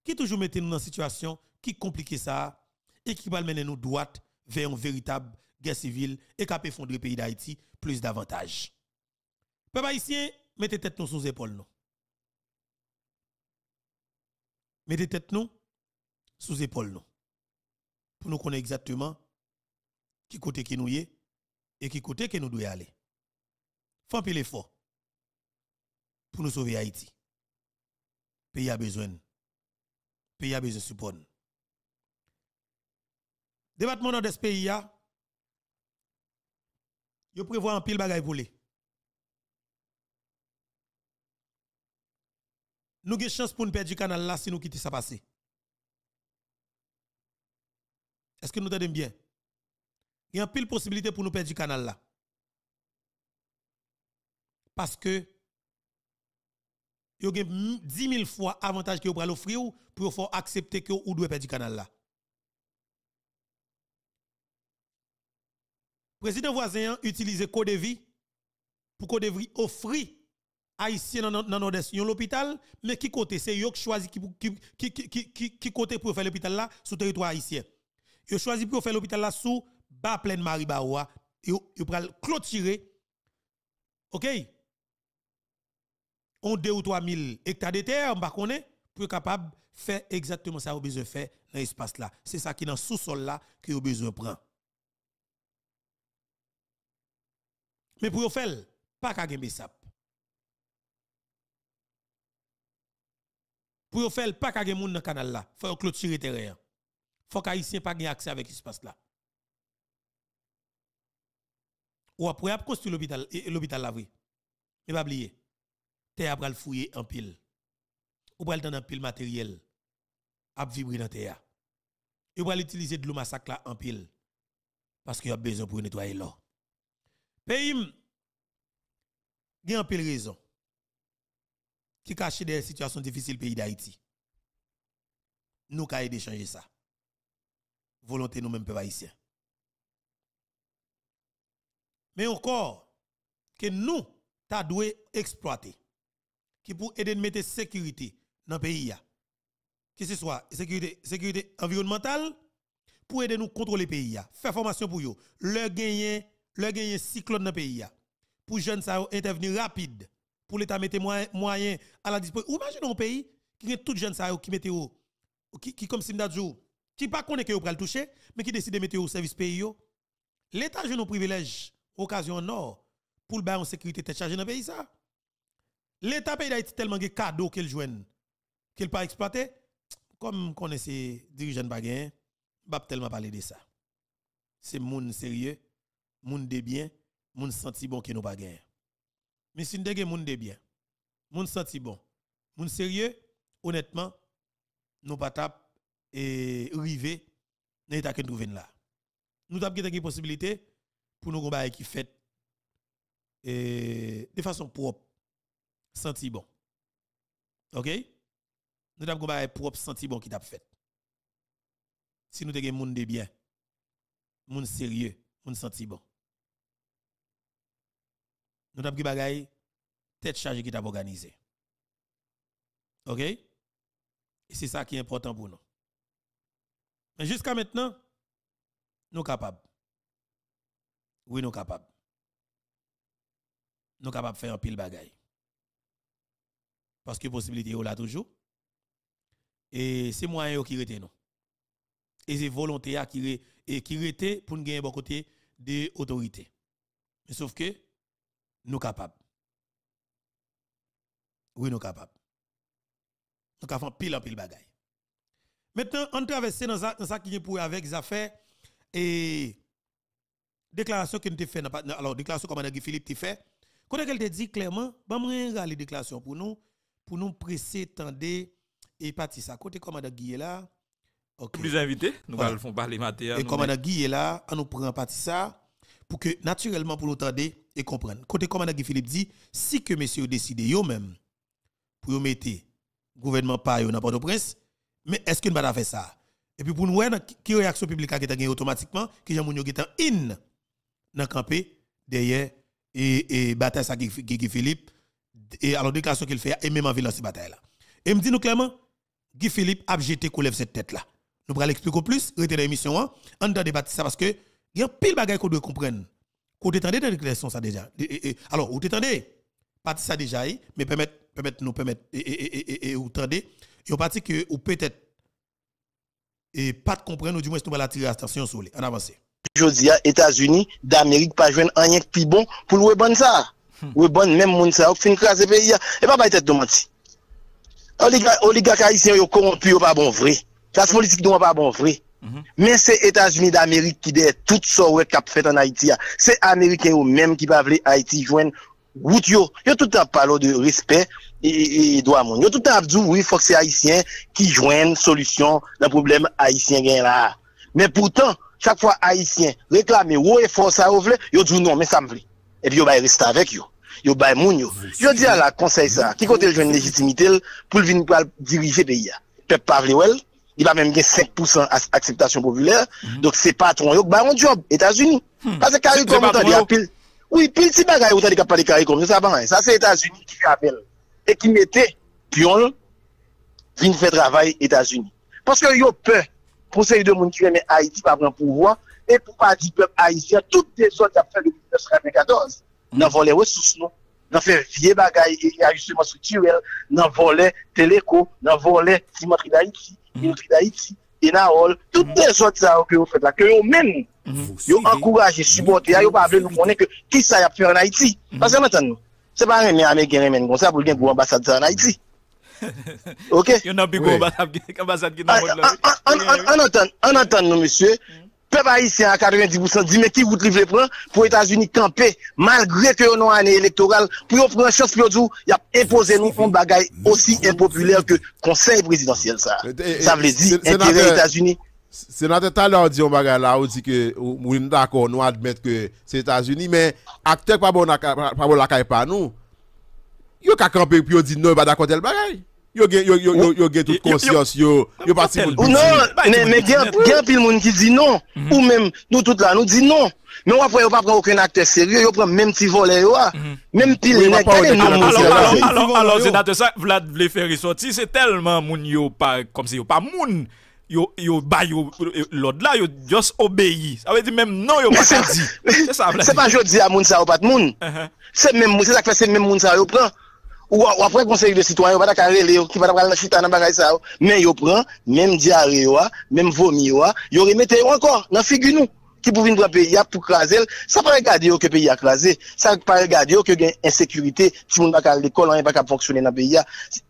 qui toujours mettent nous dans une situation qui complique ça et qui va mener nous droite vers une véritable guerre civile et qui fondre le pays d'Haïti plus davantage. Peuple haïtien, mettez tête nous sous épaule nous. Mettez tête nous sous épaule nous. Pour nous connaître exactement qui côté qui nous est et qui côté que nous devons aller. Pile l'effort pour nous sauver Haïti. Pays a besoin. Pays a besoin de support. Département de ce pays yo prévoit un pile bagay pour. Nous avons chance pour nous perdre du canal là si nous quittons ça passer. Est-ce que nous entendons bien? Il y a une pile possibilité pour nous perdre du canal là. Parce que il y a 10 000 fois avantage que vous pouvez l'offrir pour faire accepter que vous devez perdre du canal là. Président voisin utilise code de vie pour code de vie offrir haïtien dans dans nord-est l'hôpital mais qui côté c'est eux qui choisi qui qui qui côté pour faire l'hôpital là sur territoire haïtien. Yo choisi pour faire l'hôpital là sous bas pleine yo yo pral clôturer OK? On 2 ou 3 000 hectares de terre, on connaît, pour capable de faire exactement ça, vous besoin faire dans l'espace là. C'est ça qui est dans le sous-sol là que vous besoin de prendre. Mais pour faire, pas qu'à gagner ça. Pour faire, pas qu'à gagner dans le canal là. Faut clôturer terrain. Faut qu'Haïtien pas gagner accès avec l'espace là. Ou après, construire l'hôpital, l'hôpital là, oui. Mais pas oublier terre pral fouiller en pile. Ou pral dans pile matériel a vibrer dans terre. Et pral utiliser de l'eau massacre en pile parce qu'il y a besoin pour nettoyer l'eau. Pays il y pile raison qui cache des situations difficiles pays d'Haïti. Nous avons aider changer ça. Volonté nous mêmes peuple haïtien. Mais encore que nous ta doué exploiter qui pour aider à mettre sécurité dans le pays. Que ce soit sécurité, sécurité environnementale, pour aider nous contrôler le pays. Faire formation pour eux. Le gagner, le gagner cyclone dans le pays. Pour jeunes ça intervenir rapide. Pour l'État mettre moyen à la disposition. Imaginez un pays qui est tout jeunes ça qui mettent qui, qui comme Simdadjou, qui pas connaît que vous le toucher, mais qui décide de mettre au service pays. L'État a un privilège, occasion nord, pour le en sécurité tête chargée dans le pays. L'État pays d'Haïti tellement de cadeaux qu'il joue, qu'il pas exploité. Comme connaissez dirigeants baguin, pas tellement parler de ça. C'est moun sérieux, moun de bien, moun senti bon que nous pas Mais si nous avons moun de bien, moun senti bon, moun sérieux, honnêtement, nous pas tap et river dans l'état que nous trouvons là. Nous avons une possibilité pour nous combattre qui fait de façon propre senti bon. OK? Nous avons un propre senti bon qui t'a fait. Si nous avons monde de bien, monde sérieux, monde senti bon. Nous avons un tête chargée qui t'a organisé. OK? Et c'est ça qui est important pour nous. Mais jusqu'à maintenant, nous sommes capables. Oui, nous sommes capables. Nous sommes capables de faire un pile parce que possibilité est là toujours. Et c'est moyen qui rete nous. Et c'est volonté qui et qui rete pour nous gagner bon côté de autorité. Mais sauf que nous capables. Oui, nous capables. Nous avons pile en pile bagaille. Maintenant, on traverse dans ça, qui est pour avec les affaires et déclaration que nous avons fait alors déclaration comme Guy Philippe t'a fait. Quand elle te dit clairement, bon moi les déclarations pour nous pour nous presser, tendre et partir ça. Côté commandant Guy là. Okay. Plus invité, nous allons faire parler matin. Et commandant Guy là, on nous prend partie ça pour que naturellement pour nous tendre et comprendre. Côté commandant Guy Philippe dit si que messieurs décident eux même pour mettre gouvernement pas yo n'importe prince, mais est-ce qu'il va faire ça? Et puis pour nous qui réaction publique qui gagné automatiquement qui gens qui en in dans camper derrière et et bataille ça Guy Philippe et alors déclaration qu'il fait et même en cette bataille là. Et me dit nous clairement Guy Philippe a jeté lève cette tête là. Nous allons expliquer plus, dans l'émission on débattre ça parce que il y a pile bagaille qu'on doit comprendre. Qu'on t'étendait dans déclaration ça déjà. alors, vous t'étendez parti ça déjà mais permettre permettre nous permettre et et et et vous tendez, il parti que ou peut-être et pas de comprendre ou du moins nous allons attirer attention sur les en avance. Jodi États-Unis d'Amérique pas joindre rien plus bon pour louer bon ça. Ou bon même moun ou fin pays, et pas tête de menti. Oligarques haïtiens yo corrompu, yo pas bon vrai. Classe politique pas bon vrai. Mais c'est États-Unis d'Amérique qui dit tout ça ouais qu'a fait en Haïti. C'est américains eux même qui pas Haïti joindre route yo. Yo tout le temps parle de respect et, et droit moun. Yo tout le temps dit oui, faut que c'est haïtien qui joignent solution dans problème haïtien gain là. Mais pourtant, chaque fois Haïtien réclame ou effort ça ou vle, yo dit non, mais ça me vle. Et puis yo va rester avec yo. Yo bay moun yo. Yo dis à la conseil qui côté le jeune légitimité pour venir pour diriger pays. Peuple pas vle li ba menm gen 5% akseptasyon popüler, mm -hmm. dok se patron yo, ba yon job, Etats-Unis. Hmm. Pase karikom ou tan di apil, oui, pil si bagay ou tan di kap pale karikom, sa ban, sa se Etats-Unis ki apel, e ki mette, piyon, vin fè travay Etats-Unis. Paske yo pe, konsey de moun ki reme Haiti pa pran pouvoi, e pou pa di pep Haitien, tout de zot ap fè le 1914, nan volè resous nou, nan fè vie bagay, e ajustement strukturel, nan volè teleko, nan volè simatri d'Haiti, dans voler téléco dans voler cimenterie d'Haïti minoterie d'Haïti et Naol toutes les autres ça que vous faites là que vous même vous encouragez supporter vous pas nous connaître que qui ça y a fait en Haïti. Parce que maintenant c'est pas un américain même comme ça pour gagner pour ambassade en Haïti. Ok? Yon nan bigo ambasade ki nan moun la. An atan, an atan nou, monsieur. Peuple haïtien à 90% dit mais qui vous livre prend pour États-Unis camper malgré que nous année électorale pour prendre chance pour dire y a imposé nous un bagage aussi impopulaire que conseil présidentiel ça. Ça veut dire intérêt États-Unis. Sénateur l'heure dit un bagage là on dit que nous d'accord nous admettre que c'est États-Unis mais acteur pas bon pas bon la caille pas nous. Yo ka camper puis dit non pas d'accord tel bagage. Yo gen tout konsyans yo, yo pati pou di. Non, men gen pil moun ki di non, mhm. ou men nou tout la nou di non. Men wapre yo pa pran okren akte seryo, yo pran menm ti vole yo a, menm pil nek, kade nan moun se la. Alors, senate sa, Vlad vle fè risoti, se telman moun yo pa, kom se yo pa moun, yo bay yo lod la, yo just obeyi. Sa ve di menm non yo pa se di. Se pa jodi a moun sa yo pat moun, uh-huh. se menm moun sa yo pran. Ou après conseil de citoyen, pas d'accord qui va dans chita dans bagay ça, mais yo prend même diarrhée même vomi yo remettre encore dans figure nous qui pour venir pays pour craser, ça pas regarder que pays a crasé, ça pas regarder que gain insécurité, tout le monde pas l'école, rien pas fonctionner dans pays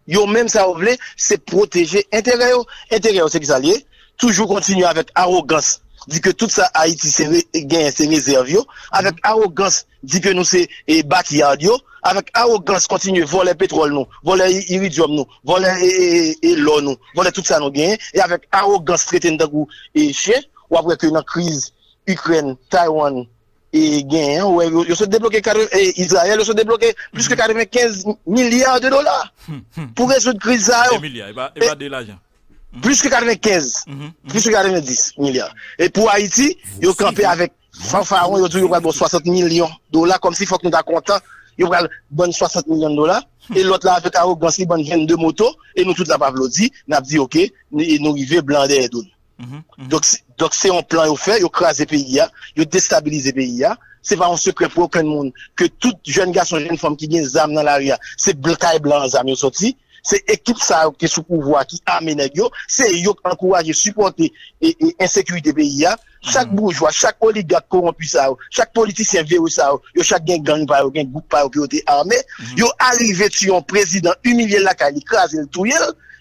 Yo même ça voulez, c'est protéger intérêt intérêt c'est qui ça lié, toujours continuer avec arrogance dit que tout ça Haïti c'est réserve avec arrogance dit que nous c'est bâtillard avec arrogance continue voler pétrole nous. Voler iridium nous. Voler et l'eau nous. Voler tout ça nous gain et avec arrogance traiter nous et chien ou après que une crise Ukraine Taïwan et gain ouais ils se débloqué Israël ils se débloqué plus que 95 milliards de dollars. Pour résoudre crise ça milliards il va il va de l'argent plus que 95, plus que 90 milliards. Et pour Haïti, ils ont campé avec fanfaron, ils ont dit qu'ils vont 60 millions de dollars, comme s'il faut que nous soyons contents. Ils vont bon 60 millions de dollars. Et l'autre là, avec arrogance, ils vont 22 motos. Et nous, tout là, nous avons dit, OK, nous arrivons blanc des Donc, donc c'est un plan, ils ont fait, ils ont crasé le pays, ils ont déstabilisé le pays. C'est pas un secret pour aucun monde que tout jeune garçon, jeune femme qui vient des armes dans l'arrière, c'est blanc et blanc, les armes sorti c'est équipe ça qui est sous pouvoir qui amène yo c'est yo qui encourage supporter et, et insécurité pays chaque mm -hmm. bourgeois chaque oligarque corrompu ça chaque politicien vieux ça yo chaque gang gang pas gang groupe pas qui armé -hmm. yo arrivé sur un président humilié la caille écraser le tout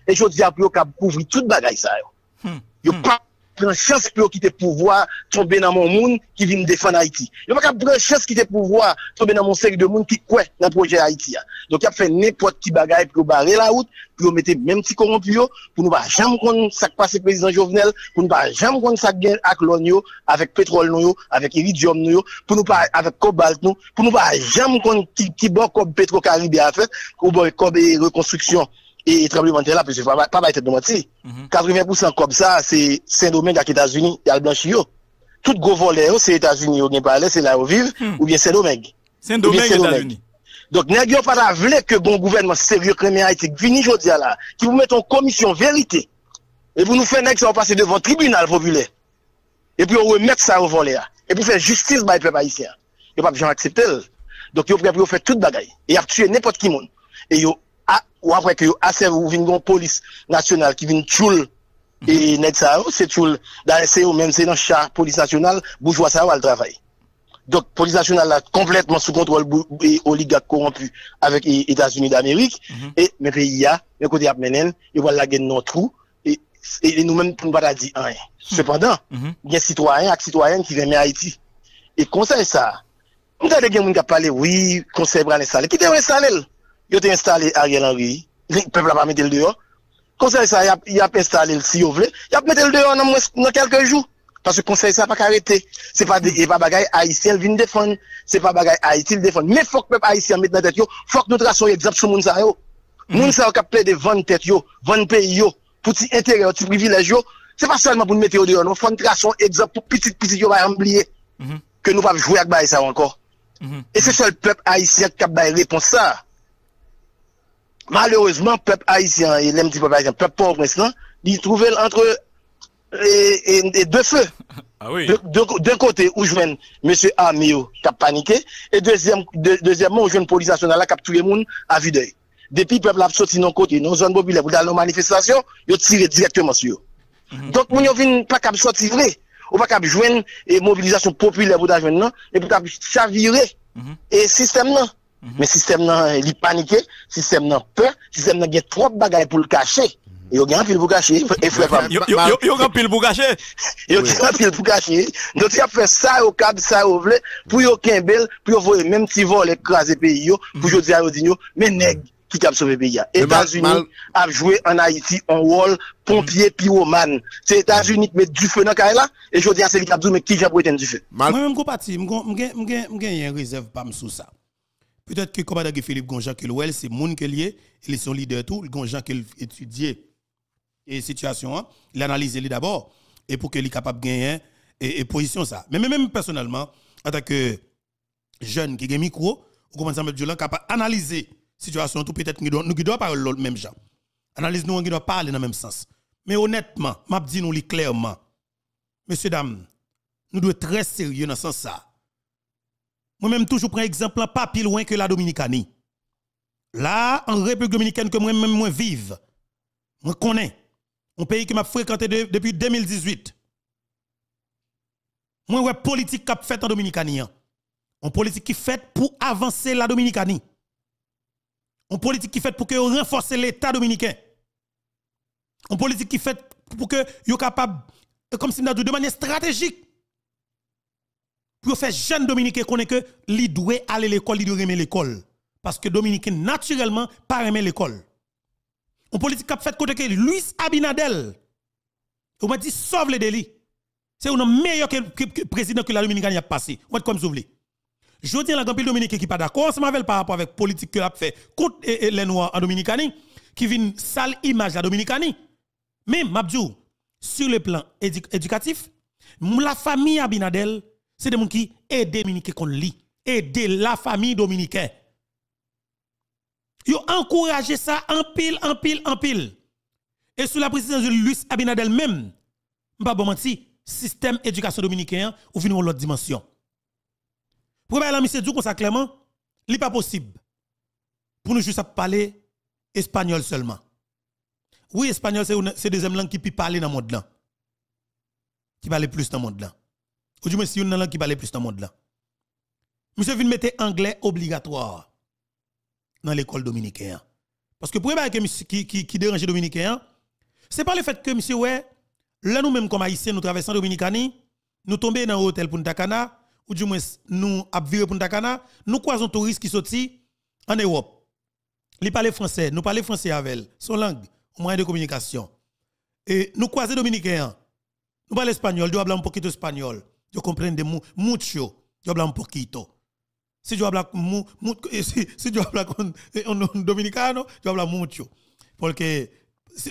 et je dis après yo couvrir toute bagaille ça yo. Mm prendre chance pour quitter pouvoir tomber dans mon monde qui vient défendre Haïti. Il pas prendre chance quitter pouvoir tomber dans mon cercle de monde qui croit dans le projet Haïti. Donc il a fait n'importe qui bagaille pour barrer la route, pour mettre même petit corrompu pour nous pas jamais connaître ça qui passe président Jovenel, pour nous pas jamais connaître ça gain avec l'oignon, avec pétrole nous, avec iridium nous, pour nous pas avec cobalt nous, pour nous pas jamais connaître qui qui bon comme Petro-Caribé a fait, ou bon comme reconstruction et tremblement de terre là, parce que pas pas être de mentir. 80% comme ça, c'est Saint-Domingue aux États-Unis, il y a le blanchio. Tout gros volet, c'est États-Unis, ou c'est là où vivent, ou bien Saint-Domingue. Saint-Domingue États-Unis. Donc, nèg pas la vle que bon gouvernement sérieux crémé Haïti, vini jodi là, qui vous met en commission vérité. Et vous nous faites nèg ça passer devant tribunal populaire. Et puis on remettre ça au volet Et puis faire justice par le peuple haïtien. Yo pas besoin accepter. Donc yo prêt pour faire toute bagaille. Et a tuer n'importe qui monde. Et yo ou après que assez ou gon police nationale qui vient choul et net ça c'est choul dans c'est même c'est dans chat police nationale bourgeois ça va le travail donc police nationale là complètement sous contrôle et oligarque corrompu avec les États-Unis d'Amérique. Et mes pays a mais côté a menen ils vont la notre trou et, et nous même pour pas dire rien cependant il y a citoyens et citoyennes qui viennent Haïti. Et conseil ça nous avons des gens qui parlé oui conseil pour installer qui devrait Yo te installé Ariel Henry, le peuple n'a pas mis le dehors. Conseil ça, il a, installé le si vous voulez, il a mis le dehors dans, quelques jours. Parce que le conseil, ça n'a pas arrêté. C'est pas des, pas bagaille haïtien viennent défendre. C'est pas bagaille haïtien défendre. Mais faut que le peuple haïtien mette dans tête yo. Faut que nous traçons exemple sur moun sa yo. Moun sa yo qui plaît de vendre tête yo, vendre pays yo, pour petit intérêt, petit privilège yo. C'est pas seulement pour nous mettre au dehors. Nous faut traçons exemple pour petit petit yo va oublier. Que nous pas jouer avec ça encore. Et c'est seul peuple haïtien qui a réponse ça. Malheureusement, peuple haïtien et l'aime dit peuple haïtien, peuple pauvre il trouve entre et, et, et deux feux. Ah oui. D'un côté, où je viens M. Amio qui a paniqué, et deuxième, de- deuxièmement, où je viens police nationale qui a tué les gens à vue d'œil. Depuis le peuple a sorti dans côté, dans zone populaire, pour aller aux manifestations, ils ont tiré directement sur eux. Donc, moun yo vin pas capable sortir vrai, ou pas capable joindre et mobilisation populaire pour joindre non, et pour chavirer. Et système non. Mm -hmm. Men sistem nan li panike, sistem nan pe, sistem nan gen trop bagay pou l kache. Yo gen apil pou kache. Yo gen apil pou kache. Yo gen apil pou kache. Noti ap fe sa yo kab, sa yo vle, pou yo ken bel, pou yo voye menm ti vol ekraze peyi yo, pou yo di a yo din yo, men neg ki kab sove peyi ya. Etats-Unis ap jwe an Haiti an wol, pompye piwoman. Se Etats-Unis met du fe nan kare la, e jodi a se li kab zou men ki jap weten du fe. Mwen mwen go pati, mwen gen yon rezerv pam sou sa. Peut-être que, comme Philippe Gonjan, que l'OL, c'est moun que lié, il est son leader tout, Gonjan qui étudié et situation, hein, il analyse lui d'abord, et pour qu'il soit capable de gagner et, et position ça. Mais même personnellement, en tant que jeune qui a micro, ou à mettre violent, capable d'analyser la situation, tout peut-être doit- nous qui doit parler le même genre. Analyse nous, on doit parler dans le même sens. Mais honnêtement, m'a dit nous clairement, messieurs, dames, nous devons être très sérieux dans ce sens ça. Moi-même, toujours prends exemple, pas plus loin que la Dominicanie. Là, en République dominicaine, que moi-même, moi vive, moi connais, un pays qui m'a fréquenté de- depuis 2018. Moi, ouais, politique qui a fait en Dominicanie. hein. Une politique qui fait pour avancer la Dominicanie. Une politique qui fait pour que renforcer l'État dominicain. Une politique qui fait pour que vous capable, comme si de manière stratégique, pour faire jeune Dominicain connaît que li doit aller à l'école, il doit aimer l'école. Parce que Dominicain, naturellement, pas aimer l'école. Une politique qui a fait côté que Luis Abinadel, on m'a dit sauve les délits. C'est un meilleur que, président que la Dominicanie a passé. On comme vous voulez. Je dis à la Gampille Dominicain qui pas d'accord, m'avait par rapport avec la politique que a fait contre eh, eh, les Noirs en Dominicanie, qui vient sale image de la. Mais, Mabdou, sur le plan édu- éducatif, la famille Abinadel, c'est des gens qui aident Dominicains qu'on lit. Aider la famille dominicaine. Ils ont encouragé ça en pile, en pile, en pile. Et sous la présidence de Luis Abinadel même, pas bon système éducation dominicain, ou venons l'autre dimension. À M. Djou comme ça clairement, il n'est pas possible pour nous juste parler espagnol seulement. Oui, espagnol, c'est c'est deuxième langue qui peut parler dans le monde. Qui parle plus dans le monde. Ou du moins, c'est une langue qui parle plus dans le monde là. Monsieur vient mettre anglais obligatoire dans l'école dominicaine. Parce que pour que qui, dérange les dominicains, c'est pas le fait que monsieur, ouais, là nous-mêmes comme haïtiens, nous traversons Dominicanie, nous tombons dans un hôtel pour Takana, ou du moins nous abvirons pour Takana, nous croisons touristes qui sortent en Europe. Ils parlent français, nous parlons français avec elle, son langue, moyen de communication. Et nous croisons dominicains. Nous parlons espagnol, nous parlons un poquito espagnol. Yo comprende mu- mucho. Yo hablo un poquito. Si yo hablo mu, mu- si, si yo hablo con eh, un, dominicano, yo hablo mucho. Porque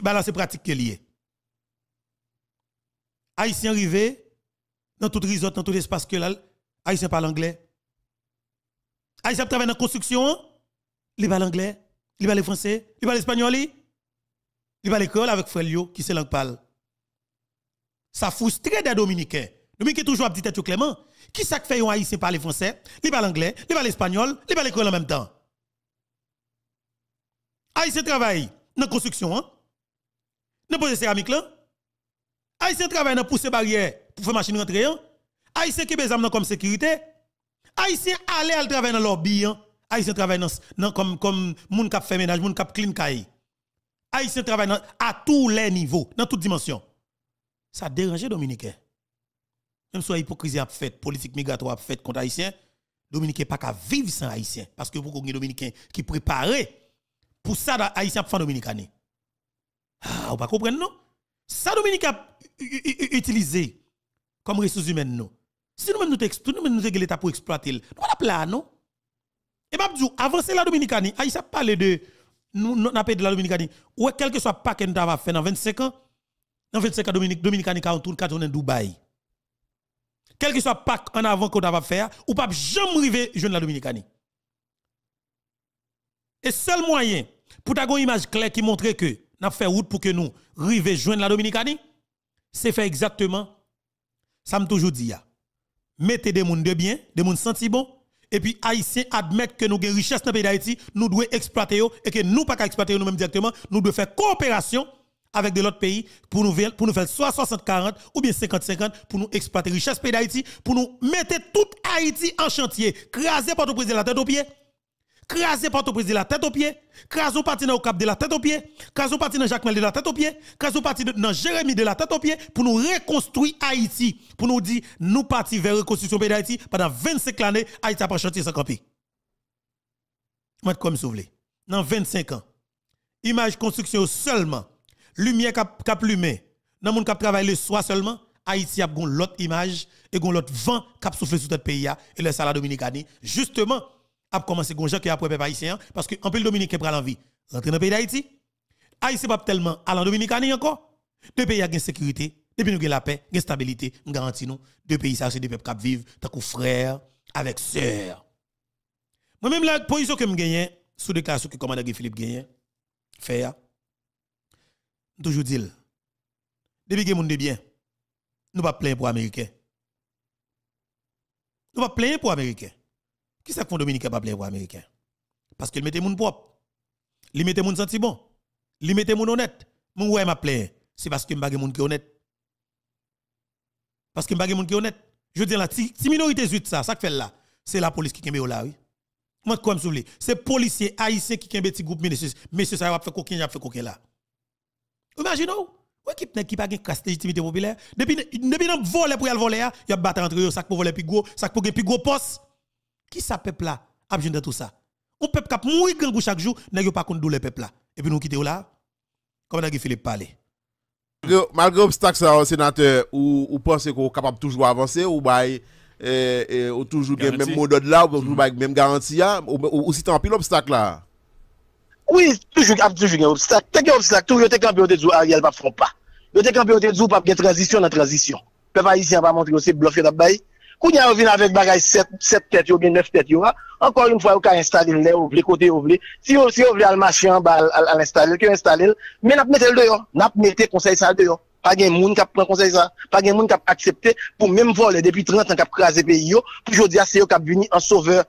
bah c'est pratique que lié. Haïtien arrivé dans tout resort, dans tout espace que là, Haïtien parle anglais. Haïtien travaille dans la construction, il parle anglais, il parle français, il parle espagnol, il parle l'école avec frère Lio qui se langue parle. Ça frustre des Dominicains. Dominicains toujours à petit tête Clément. Qui ça fait un haïtien parler français, il parle anglais, il parle espagnol, il parle l'école en même temps. Haïtien travaille dans la construction, hein? Dans poser céramique là? Travaille dans pousser barrière pour faire machine rentrer, hein? Haïtien qui besoin comme sécurité? Haïtien aller à travailler dans lobby, hein? Haïtien travaille dans, comme comme moun k'ap fait ménage, moun k'ap clean kay. Haïtien travaille à tous les niveaux, dans toutes dimensions. Ça dérange Dominicain. Même si l'hypocrisie a fait, politique migratoire a fait contre Haïtien, Dominicain pas qu'à vivre sans Haïtien. Parce que pour qu'on ait Dominicain qui préparé pour ça, Haïtien pour faire Dominicain. Ah, vous pas comprendre non? Ça Dominicain a utilisé comme ressources humaines, non? Si nous-mêmes nous nous nous l'État pour exploiter, nous pas là, non? Et dit, avancer la Dominicanie, Aïssa parle de, nous, nous, de la Dominicanie, ou quel que soit pas que nous avons fait dans 25 ans, dans 25 ans, Dominique, Dominicanie, on tourne, quand on est Dubaï. Quel que soit pas en avant qu'on va faire, ou pas jamais arriver jeune la Dominicanie. Et seul moyen pour avoir une image claire qui montre que nous fait route pour que nous arrivions joindre la Dominicanie, c'est faire exactement ça me toujours dit mettez des gens de bien, des gens senti bon et puis haïtiens admettent que nous avons richesse dans le pays d'Haïti, nous devons exploiter et que nous pas exploiter nous-mêmes directement, nous devons faire coopération avec de l'autre pays pour nous, pour nous faire soit 60-40 ou bien 50-50 pour nous exploiter richesse pays d'Haïti, pour nous mettre tout Haïti en chantier, craser par président la tête aux pieds craser Port-au-Prince de la tête aux pieds, craser parti dans Cap de la tête aux pieds, craser parti dans Jacques de la tête aux pieds, craser parti dans Jérémy de la tête aux pieds pour nous reconstruire Haïti, pour nous dire nous partis vers la reconstruction de d'Haïti pendant 25 années, Haïti a pas chantier sans camper. Moi comme vous voulez. Dans 25 ans. Image construction seulement, lumière cap cap lumé, dans monde cap travailler le soir seulement, Haïti a gon l'autre image et gon l'autre vent cap souffler sur notre pays et le salaire dominicani justement a commencé gonja qui après peuple haïtien parce que en pays dominicain prend l'envie. Rentrer dans le pays d'Haïti. Haïti pas tellement à la Dominicanie encore. Deux pays a une sécurité. Depuis nous la paix une stabilité nous garantit nous. Deux pays ça c'est des peuples qui vivent tant que frères avec sœurs moi même la position que me gagne sous déclaration que commandant Philippe gagne faire toujours dit depuis que monde bien nous pas plaindre pour américains nous pas plaindre pour américains qui ça que Dominicain pas pour américain Parce qu'il mettait mon propre. Il mettait mon senti bon. Il mettait mon honnête. Mon ouais m'a. C'est parce que m'bagé mon qui honnête. Parce que m'bagé mon qui honnête. Je dis là, si minorité zuit ça, ça fait là, c'est la police qui kembe là, oui. Moi, comme c'est policiers haïtiens qui kembe petit groupe, messieurs, messieurs, ça va faire coquin, ça fait coquin là. Imaginez, ou équipe qui pas de casse légitimité populaire, depuis, depuis, dans voler pour y aller voler, il y a battre entre eux, ça pour voler plus gros, ça pour gagner plus gros poste. Qui ça peuple là a besoin de tout ça? On peuple qui mourir grand chaque jour, n'a pas contre le peuple là? Et puis nous quitter là. Comment n'a Philippe parler Malgré obstacle ça sénateur ou ou pensez qu'on capable toujours avancer ou bail et, ou toujours le même mot de là ou toujours mm même garantie ou, si tant pile obstacle là. Oui, toujours toujours un obstacle. T'es un obstacle, toujours t'es campion de dire Ariel pas font pas. Yo t'es campion de dire pas de transition dans transition. Peuple haïtien va montrer aussi bluff de bail. Kou nyan vin avèk bagay 7 tèt yo, gen 9 tèt yo, yo ka installe lè, ou vle yo. Si yo vle al machin ba al installe, ki yo installe men nap mette l de yo, nap mette konsey sa de yo. Pa gen moun kap pren konsey sa, pa gen moun kap aksepte pou mèm vole depi 30 an kap krasè pe yo, pou jodi ase yo kap vini an soveur.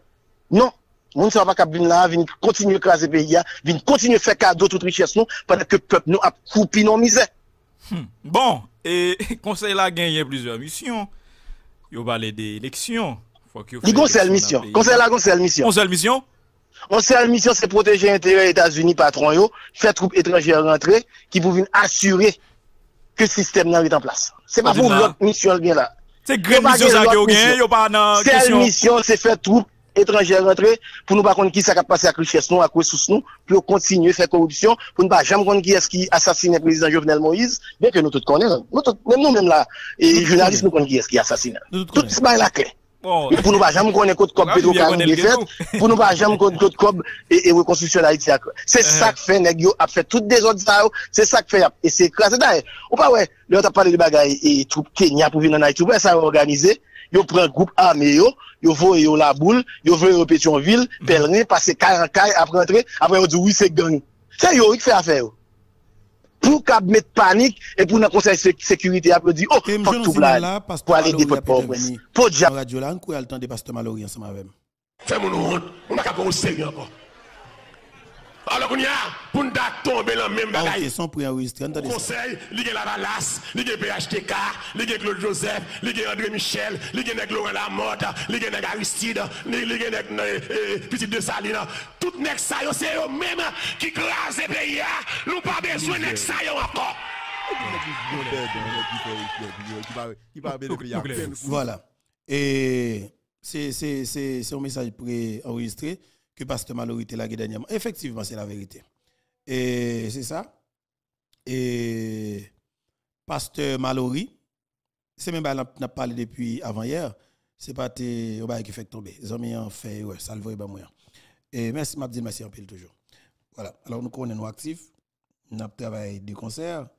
Non, moun sa wak ap bin la, vin kontinye krasi peyi ya, vin kontinye fe kado tout riches nou, padak ke pep nou ap koupi nou mizè. Hmm. Bon, e konsey la genye blizè misyon, yo bale de leksyon. Di konsey misyon, konsey la konsey misyon. Konsey misyon? Konsey misyon se proteje intere Etats-Unis patron yo, fe troupe etranjè rentre, ki pou vin asyre ke sistem nan wit an plas. Se pa pou blok misyon gen la. Se gren misyon sa ki yo gen, yo pa nan kesyon. Sel misyon se fe troupe étrangères rentrer pour nous pas connaître qui ça a passé à richesse nous à ressources nous pour continuer faire corruption pour ne pas jamais connaître qui est-ce qui assassine le président Jovenel Moïse bien que nous tous connaissons. Nous même nous même là et journalistes nous connaissons. qui est-ce qui assassine tout ça la clé. Pour nous pas jamais connaître code cob Pedro Carmen fait, pour nous pas jamais connaître code cob et, et reconstruction d'Haïti. C'est ça que fait nèg a fait toutes des autres ça, c'est ça que fait et c'est écrasé d'ailleurs. Ou pas ouais, là t'as parlé de bagaille et tout Kenya pour venir en Haïti, ça organisé, yo prend groupe armé yo, yo voye yo la boule, yo voye yo Pétionville, mm. pèlerin, passer 40 cailles, après rentrer, après on dit oui, c'est gang. C'est yo qui fait affaire. Pour qu'on mette panique et pour notre conseil de sécurité, après dit, oh, faut tout là, pour aller des potes pauvres. Pour déjà. Radio là, on a le temps de pasteur Mallory ensemble avec. Fais-moi honte, on n'a qu'à pas au sérieux encore. Alors qu'on y a, pour nous tomber dans le même ah, son enregistrer. Conseil, il y a la Valas, il y a PHTK, il y a Claude Joseph, il y a André Michel, il y a Laurent Lamotte, il y a Aristide, il y a Petit de Saline. Tout nek ça, c'est eux même qui crasent le pays. Nous pas besoin de ça encore. Voilà. Et c'est un message pour enregistrer que Pasteur Mallory était là dernièrement. Effectivement, c'est la vérité. Et c'est ça. Et Pasteur Mallory, c'est même pas n'a parlé depuis avant hier, c'est pas tes qui fait tomber. Les amis ont fait ouais, ça le voit moyen. Et merci m'a dit merci en pile toujours. Voilà. Alors nous connaissons nous actifs, nous travaillé du concert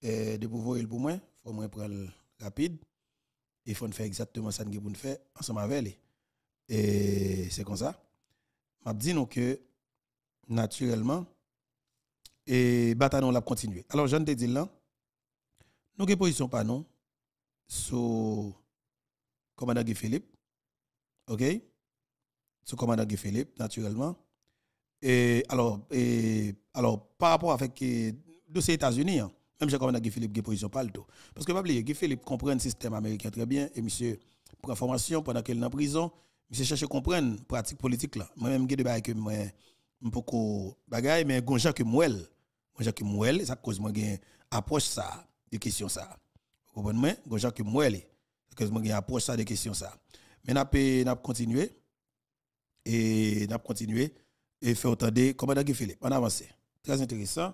et de pouvoir pour moi, faut moi prendre rapide. Il faut faire exactement ça que nous faire ensemble avec lui. Et c'est comme ça. M'a dit nous que naturellement et bataillon l'a continuer. Alors je te dis là, nous avons position pas non sous commandant Guy Philippe. OK? Sous commandant Guy Philippe naturellement. Et alors et alors par rapport avec dossier États-Unis hein, même si commandant Guy Philippe qui position pas le tout parce que pas oublier Guy Philippe comprend le système américain très bien et monsieur pour information pendant qu'il est en prison, monsieur cherche à comprendre pratique politique là. Moi même j'ai des que moi beaucoup bagaille mais gonja que mouel. Gonja que mouel ça cause moi gain approche ça de question ça. Vous comprenez gonja que mouel que moi gain approche ça de question ça. Mais n'a n'a continuer et n'a continuer et faire entendre commandant Guy Philippe. On avance. Très intéressant.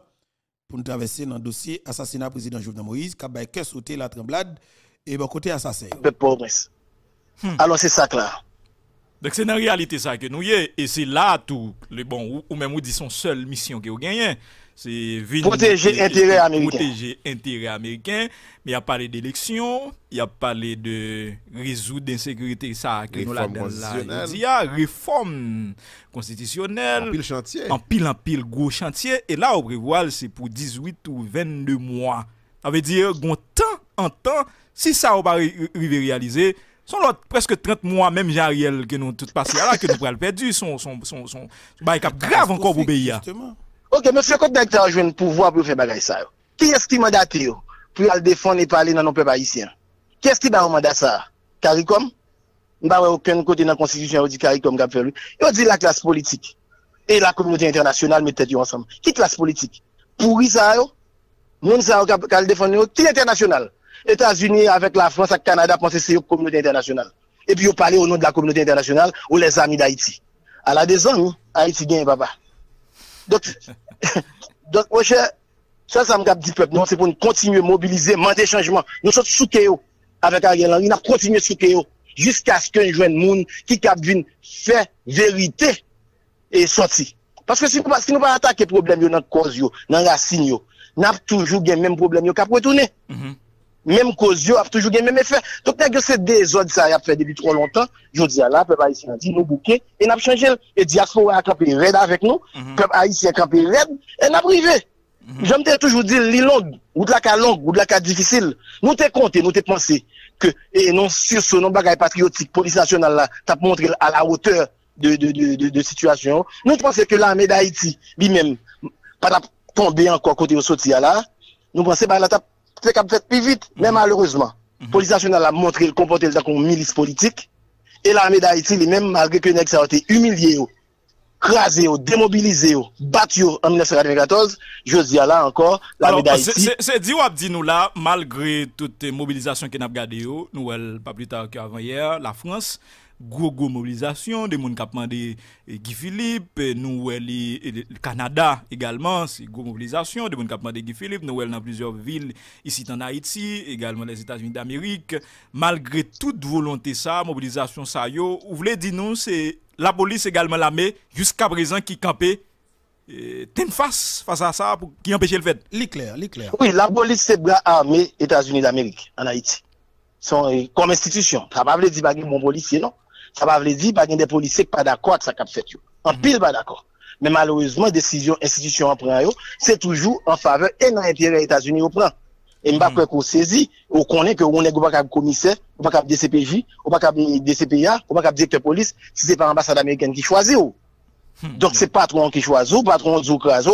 Pour nous traverser dans le dossier assassinat président Jovenel Moïse qui a sauté la tremblade et bon côté assassin. Hmm. alors c'est ça là Dek se nan realite sa ke nou ye, e se la tou, bon, ou, ou men mou di son sol misyon ki ou genyen, se vin... Proteje intere Ameriken. Proteje intere Ameriken, mi ap pale de leksyon, mi ap pale de rezout de insekurite sa ki nou la den la. Di ya, reforme konstitisyonel, anpil chantye, anpil anpil gwo chantye, e la ou prevoal se pou 18 ou 22 mwa. Ave di, gon tan an tan, si sa ou pa rive realize, sont là presque 30 mois, même Jariel, que nous tout passé là, que nous pourrons perdu, son, son, son, son, bah, grave encore pour pays. Ok, monsieur, quand tu as joué un pouvoir pour faire bagay ça, qui est-ce qui mandate pour aller défendre et parler dans nos peuples haïtiens? Qui est-ce qui a mandat ça? CARICOM? Je ne aucun côté dans la constitution qui dit CARICOM qui a fait lui. Il dit la classe politique et la communauté internationale mettent ensemble. Qui classe politique? Pourri ça, yo? Moun ça qui a défendre qui international? États-Unis avec la France et le Canada pensent que c'est une communauté internationale. Et puis, ils parlent au nom de la communauté internationale ou les amis d'Haïti. À la des amis, Haïti gagne papa. Donc, donc, mon cher, ça, ça me dit peuple, c'est pour nous continuer à mobiliser, demander changement. Nous sommes sous avec Ariel Henry, nous continuer sous jusqu'à ce qu'un jeune monde qui vienne faire vérité et sorti. Parce que si nous nous pas attaquer problème dans notre cause dans la racine nous avons toujours le même problème yo cap retourner. Mm même cause a toujours le même effet. Donc, c'est des ordres ça a fait depuis trop longtemps. Je dis à la, peuple haïtien dit nous bouquet et n'a changé. Et diaspora a campé raide avec nous. Mm Peuple haïtien a campé raide et n'a privé. Mm -hmm. J'aime toujours dire, li long, ou de la cas long, ou de la cas difficile. Nous t'es compté, nous t'es pensé que, et non sur ce non bagage patriotique, police nationale là, t'as montré à la hauteur de, de, de, de, de situation. Nous pensons que l'armée d'Haïti, lui-même, pas tomber encore côté au sorti là. Nous pensons, bah, là, c'est qu'à fait plus vite, mais mhm. malheureusement, la mhm. police nationale a montré le comportement comme milice politique, et l'armée d'Haïti, même malgré que les a été humilié, crasé, démobilisé, battu en 1994, je dis là encore, l'armée d'Haïti. C'est dit ou dit nous là, malgré toute mobilisation qu'on a regardé, nous, pas plus tard qu'avant hier, la France, gros gros mobilisation des gens qui demandé Guy Philippe nous le Canada également c'est gros mobilisation des gens qui demandé Guy Philippe nous dans plusieurs villes ici en Haïti également les États-Unis d'Amérique. Malgré toute volonté ça mobilisation ça yo vous voulez dire nous c'est la police également l'armée jusqu'à présent qui campait t'es face face à ça pour qui empêcher le fait. L'éclair l'éclair oui la police c'est bras armé États-Unis d'Amérique en Haïti. Sont comme institution. Ça pas veut dire pas bon policier non? Ça va veut dire qu'il y a des policiers qui pas d'accord avec ça qu'a fait. En pile pas d'accord. Mais malheureusement, décision institution en prend, c'est toujours en faveur et dans l'intérêt des États-Unis au prend. Et m'pa quoi qu'on saisit, on connaît que on est pas commissaire, ou pas DCPJ, ou pas DCPA, ou pas directeur police, si c'est pas l'ambassade américaine qui choisit. Hmm. Donc c'est patron qui choisit ou patron du crase,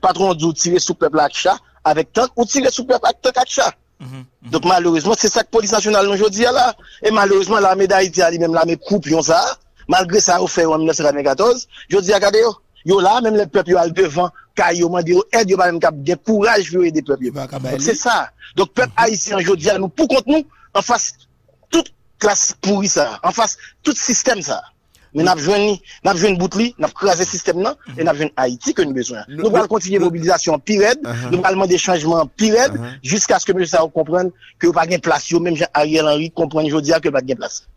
patron du tirer sous peuple chat avec tant ou tirer sous peuple avec tant chat. Mhm. Donc malheureusement, c'est ça que la police nationale aujourd'hui là. Et malheureusement, l'armée d'Haïti a même l'armée coupe ça. Malgré ça, a fait en 1994. Je dis, regardez, yo, yo là, même les peuples yo devant, car yo m'a dit, aide yo pas même cap de courage pour aider les peuples. C'est ça. Donc peuple mhm. haïtien aujourd'hui, nous, pour contre nous, en face toute classe pourrie ça, en face tout système ça. Mais n'a besoin ni, n'a besoin de boutli, n'a crasé système là, et n'a besoin Haïti que nous besoin. Nous- Nous allons nous- continuer nous- mobilisation pire, Uh-huh. nous allons demander changement pire, Uh-huh. jusqu'à ce que M. Sao comprenne que pas de place, même Ariel Henry comprenne aujourd'hui que pas de place.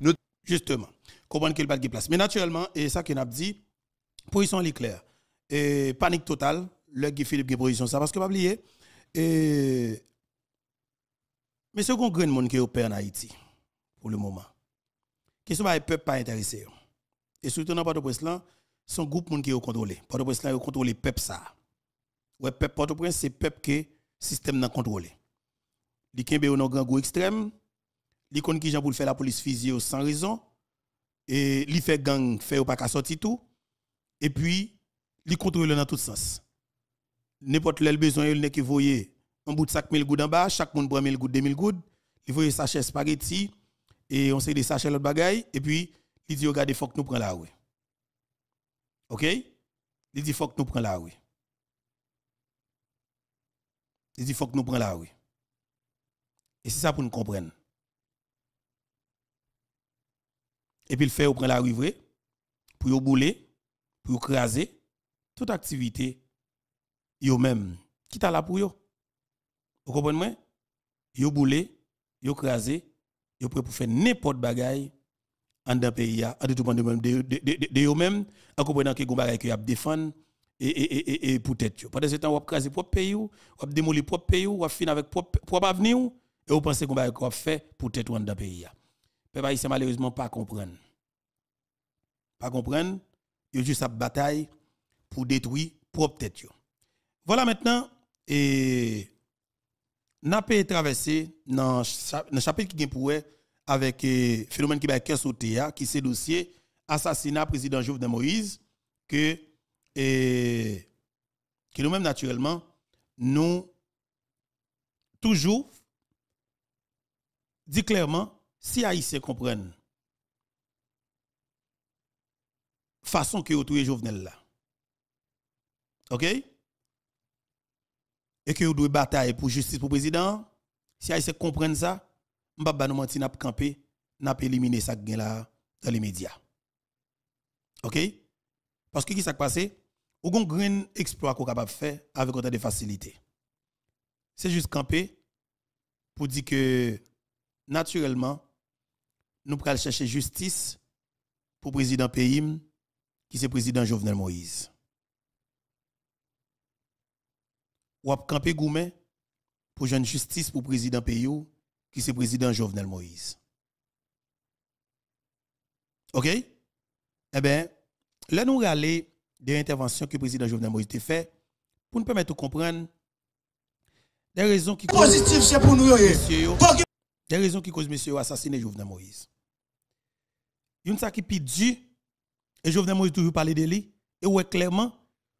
Justement. Comprendre qu'il n'y a pas de place. Mais naturellement, et ça qu'on a dit, position est claire. Et panique totale, le Guy Philippe qui position ça. Parce que pas oublier, et monsieur qu'on grand monde qui opère en Haïti, pour le moment. Question pas peuple pas intéressé. Et surtout dans Port-au-Prince son groupe monde qui est contrôlé. Port-au-Prince là, il contrôle peuple ça. Ouais, peuple Port-au-Prince, c'est peuple que le système n'a contrôlé. Li kembe ou nan grand goût extrême, li kon ki jan pou faire la police fusille sans raison et li fait gang fait ou pas qu'à sortir tout et puis li contrôle dans tout sens n'importe quel besoin il n'est que voyer un bout de sac 1000 gouttes en bas chaque monde prend 1000 gouttes 2000 gouttes il voyer sachet spaghetti et on sait des sachets l'autre bagaille et puis il dit regardez faut que nous prend la rue OK? Il dit faut que nous prend la rue il dit faut que nous prend la rue et c'est ça pour nous comprendre et puis le fait, on prend la rue vraie, pour bouler, pour yo craser, toute activité, yo même, qui t'a là pour yo. Vous comprenez moi? Yo bouler, yo craser, yo prêt pour faire n'importe bagaille en dans pays en tout de même, en comprenant que gon bagaille que a défendre et et et et, pour tête. Pendant ce temps, on craser propre pays on démolir propre pays on finir avec propre propre avenir et vous pensez qu'on va qu'on fait pour tête en dans pays peuple haïtien malheureusement pas comprendre. Pas comprendre, il juste une bataille pour détruire propre tête. Voilà maintenant et n'a pas traversé dans le chapitre qui est pour avec le phénomène qui va être sauté qui c'est dossier assassinat président Jovenel Moïse que et, que nous-mêmes naturellement nous toujours dit clairement si Haïtiens comprennent façon que vous trouvez Jovenel là. OK? Et que vous devez batailler pour justice pour le président, si Haïtiens comprennent ça, m'pa nous mentir n'a camper, n'a pas éliminer ça gain là dans les médias. OK? Parce que qui s'est passé? Ou gon grand exploit qu'on capable faire avec autant de facilité. C'est juste camper pour dire que naturellement nous pral chercher justice pour président pays qui c'est président Jovenel Moïse. Ou ap camper goumen pour joindre justice pour président pays qui c'est président Jovenel Moïse. OK? Eh bien, là nous aller des interventions que le président Jovenel Moïse a fait pour nous permettre de comprendre des raisons qui Positif, c'est pour nous. des raisons qui causent monsieur assassiner Jovenel Moïse. Une ça qui pit du et Jovenel Moïse toujours parler de lui et ouais clairement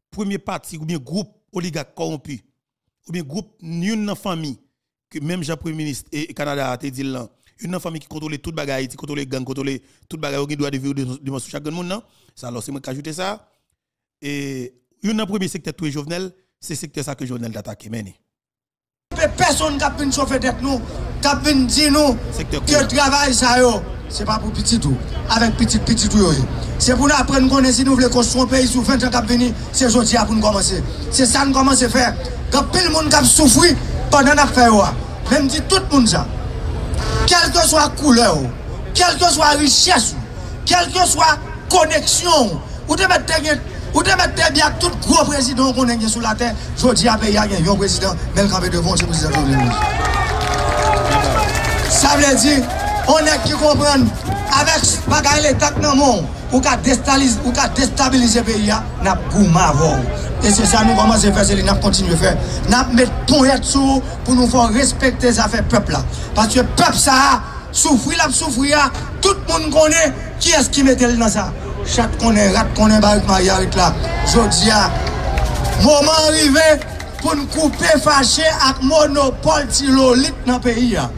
premier parti ou bien groupe oligarque corrompu ou bien groupe une dans famille que même Jean Premier ministre et Canada a été dit là une famille qui contrôle toute bagaille qui contrôle gang contrôle toute bagaille qui doit de vivre de de sur chaque monde non? Ça alors c'est moi qui ajouter ça et une premier secteur tout Jovenel c'est secteur ça que Jovenel d'attaquer mais Personne qui a pu chauffer tête nous, qui a pu dire nous que le travail ça yo, c'est pas pour petit tout, avec petit petit tout. C'est pour nous apprendre qu'on si nous voulons construire un pays sous 20 ans qui a venu, c'est aujourd'hui pour nous commencer. C'est ça nous commencer à faire. Quand pile monde qui a souffert pendant nous men di tout moun sa, kelke swa koule ou, kelke swa riches ou, kelke swa koneksyon ou, ou te mette gen, ou te mette biak tout gro prezident konen gen sou la ten, jodi apè ya gen yon prezident, men kabe devon se prezident konen gen. Sa vle di, on ek ki kompren, avek bagay le tak nan moun, ou ka destabilize peyi ya, nap gouman avon. E se sa nou komanse fè, se li nap kontinye fè. Nap met ton et sou pou nou fò respekte zafè pep la. Paske pep sa a, soufri lap soufri ya, tout moun konè, ki es ki metel nan sa? Chak konè, rat konè barik maryarik la. Jodi ya, mouman rive pou nou koupe fache ak monopol tilolit nan peyi ya.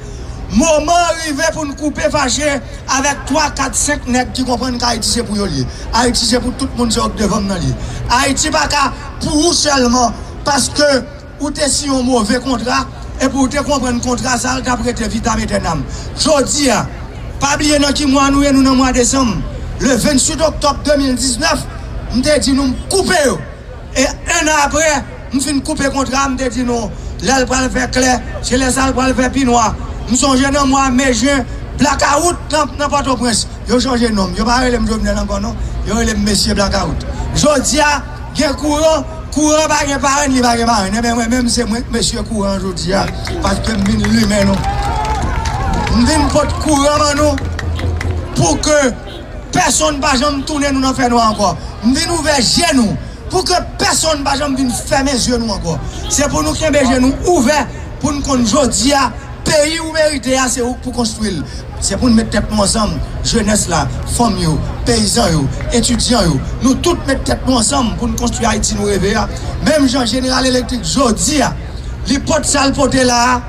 Mouman rive pou nou koupe fache avèk 3, 4, 5 nek ki kompren ki Haiti se pou yo li. Haiti se pou tout moun se ok devan nan li. Haiti baka pou ou selman paske ou te si yon mouvè kontra e pou ou te kompren kontra sal kapre te vitam etenam. Jodi ya, pabliye nan ki mwa nouye nou nan mwa desem, le 28 oktob 2019, mte di nou mkoupe yo. E en apre, mfin koupe kontra mte di nou lèl pral fè kler, jè lè sal pral fè pinwa. m sonje nan mwa mejen, blakaout nan Port-au-Prince. Yo chanje nom, yo pa relem Jovenel ankon non, yo relem mesye blakaout. Jodia, gen kouran, kouran pa gen paren, li pa gen paren. E eh ben mwen mèm se mwen mesye kouran jodia, paske m vin li men nou. M vin pot kouran man nou, pou ke person pa jom toune nou nan fè nou ankon. M vin ouve genou, pou ke person pa jom vin fèmè genou ankon. Se pou nou kèmè genou ouve, pou nou kon jodia, peyi ou merite a se ou pou konstruil. Se pou nou mette tep monsam, jeunes la, fom yo, peyizan yo, etudyan yo, nou tout mette tep monsam pou nou konstruil Haiti nou revè ya. Mèm jan General Electric jodi ya, li pot sal potè la,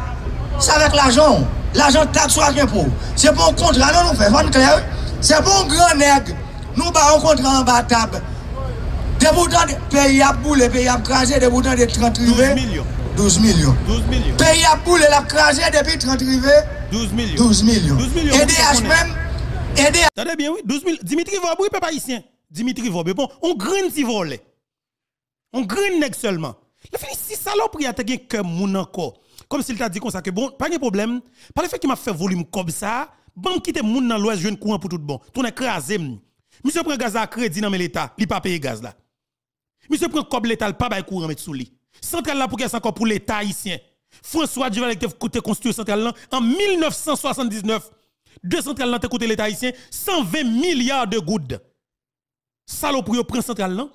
sa vek l'ajon, l'ajon tak sou ak impou. Se pou an kontra nan nou fè, fan kler, se pou an gran neg, nou ba an kontra an batab. Deboutan de peyi ap boule, peyi ap krasè, deboutan de 30 rivè. 12 milyon. Millions. 12 millions. 12 millions. Pays à boule, la crasé depuis 30 rivets. 12 millions. 12 millions. 12 millions, Et vous DH comprenez. même, et DH Attendez bien, oui. 12 000. Dimitri Vob, oui, papa haïtien. Dimitri Vob, bon, on graine si volé. On graine nèg seulement. La fini, si saloperie a te gen que moun encore. Comme s'il t'a dit comme ça que bon, pas de problème. Par le fait qu'il m'a fait volume comme ça, bon quitte moun dans l'ouest, jeune courant pour tout bon. Ton écrasé. Monsieur prend gaz à crédit dans l'état, il pas payer gaz là. Monsieur prend comme l'état, il pas bail courant mettre sous lui. Centrale là pour qu'elle encore pour l'état haïtien. François Duvalier a coûté construire centrale là en 1979. Deux centrales là coûté l'état haïtien 120 milliards de gouttes. Saloperie yo prend centrale là.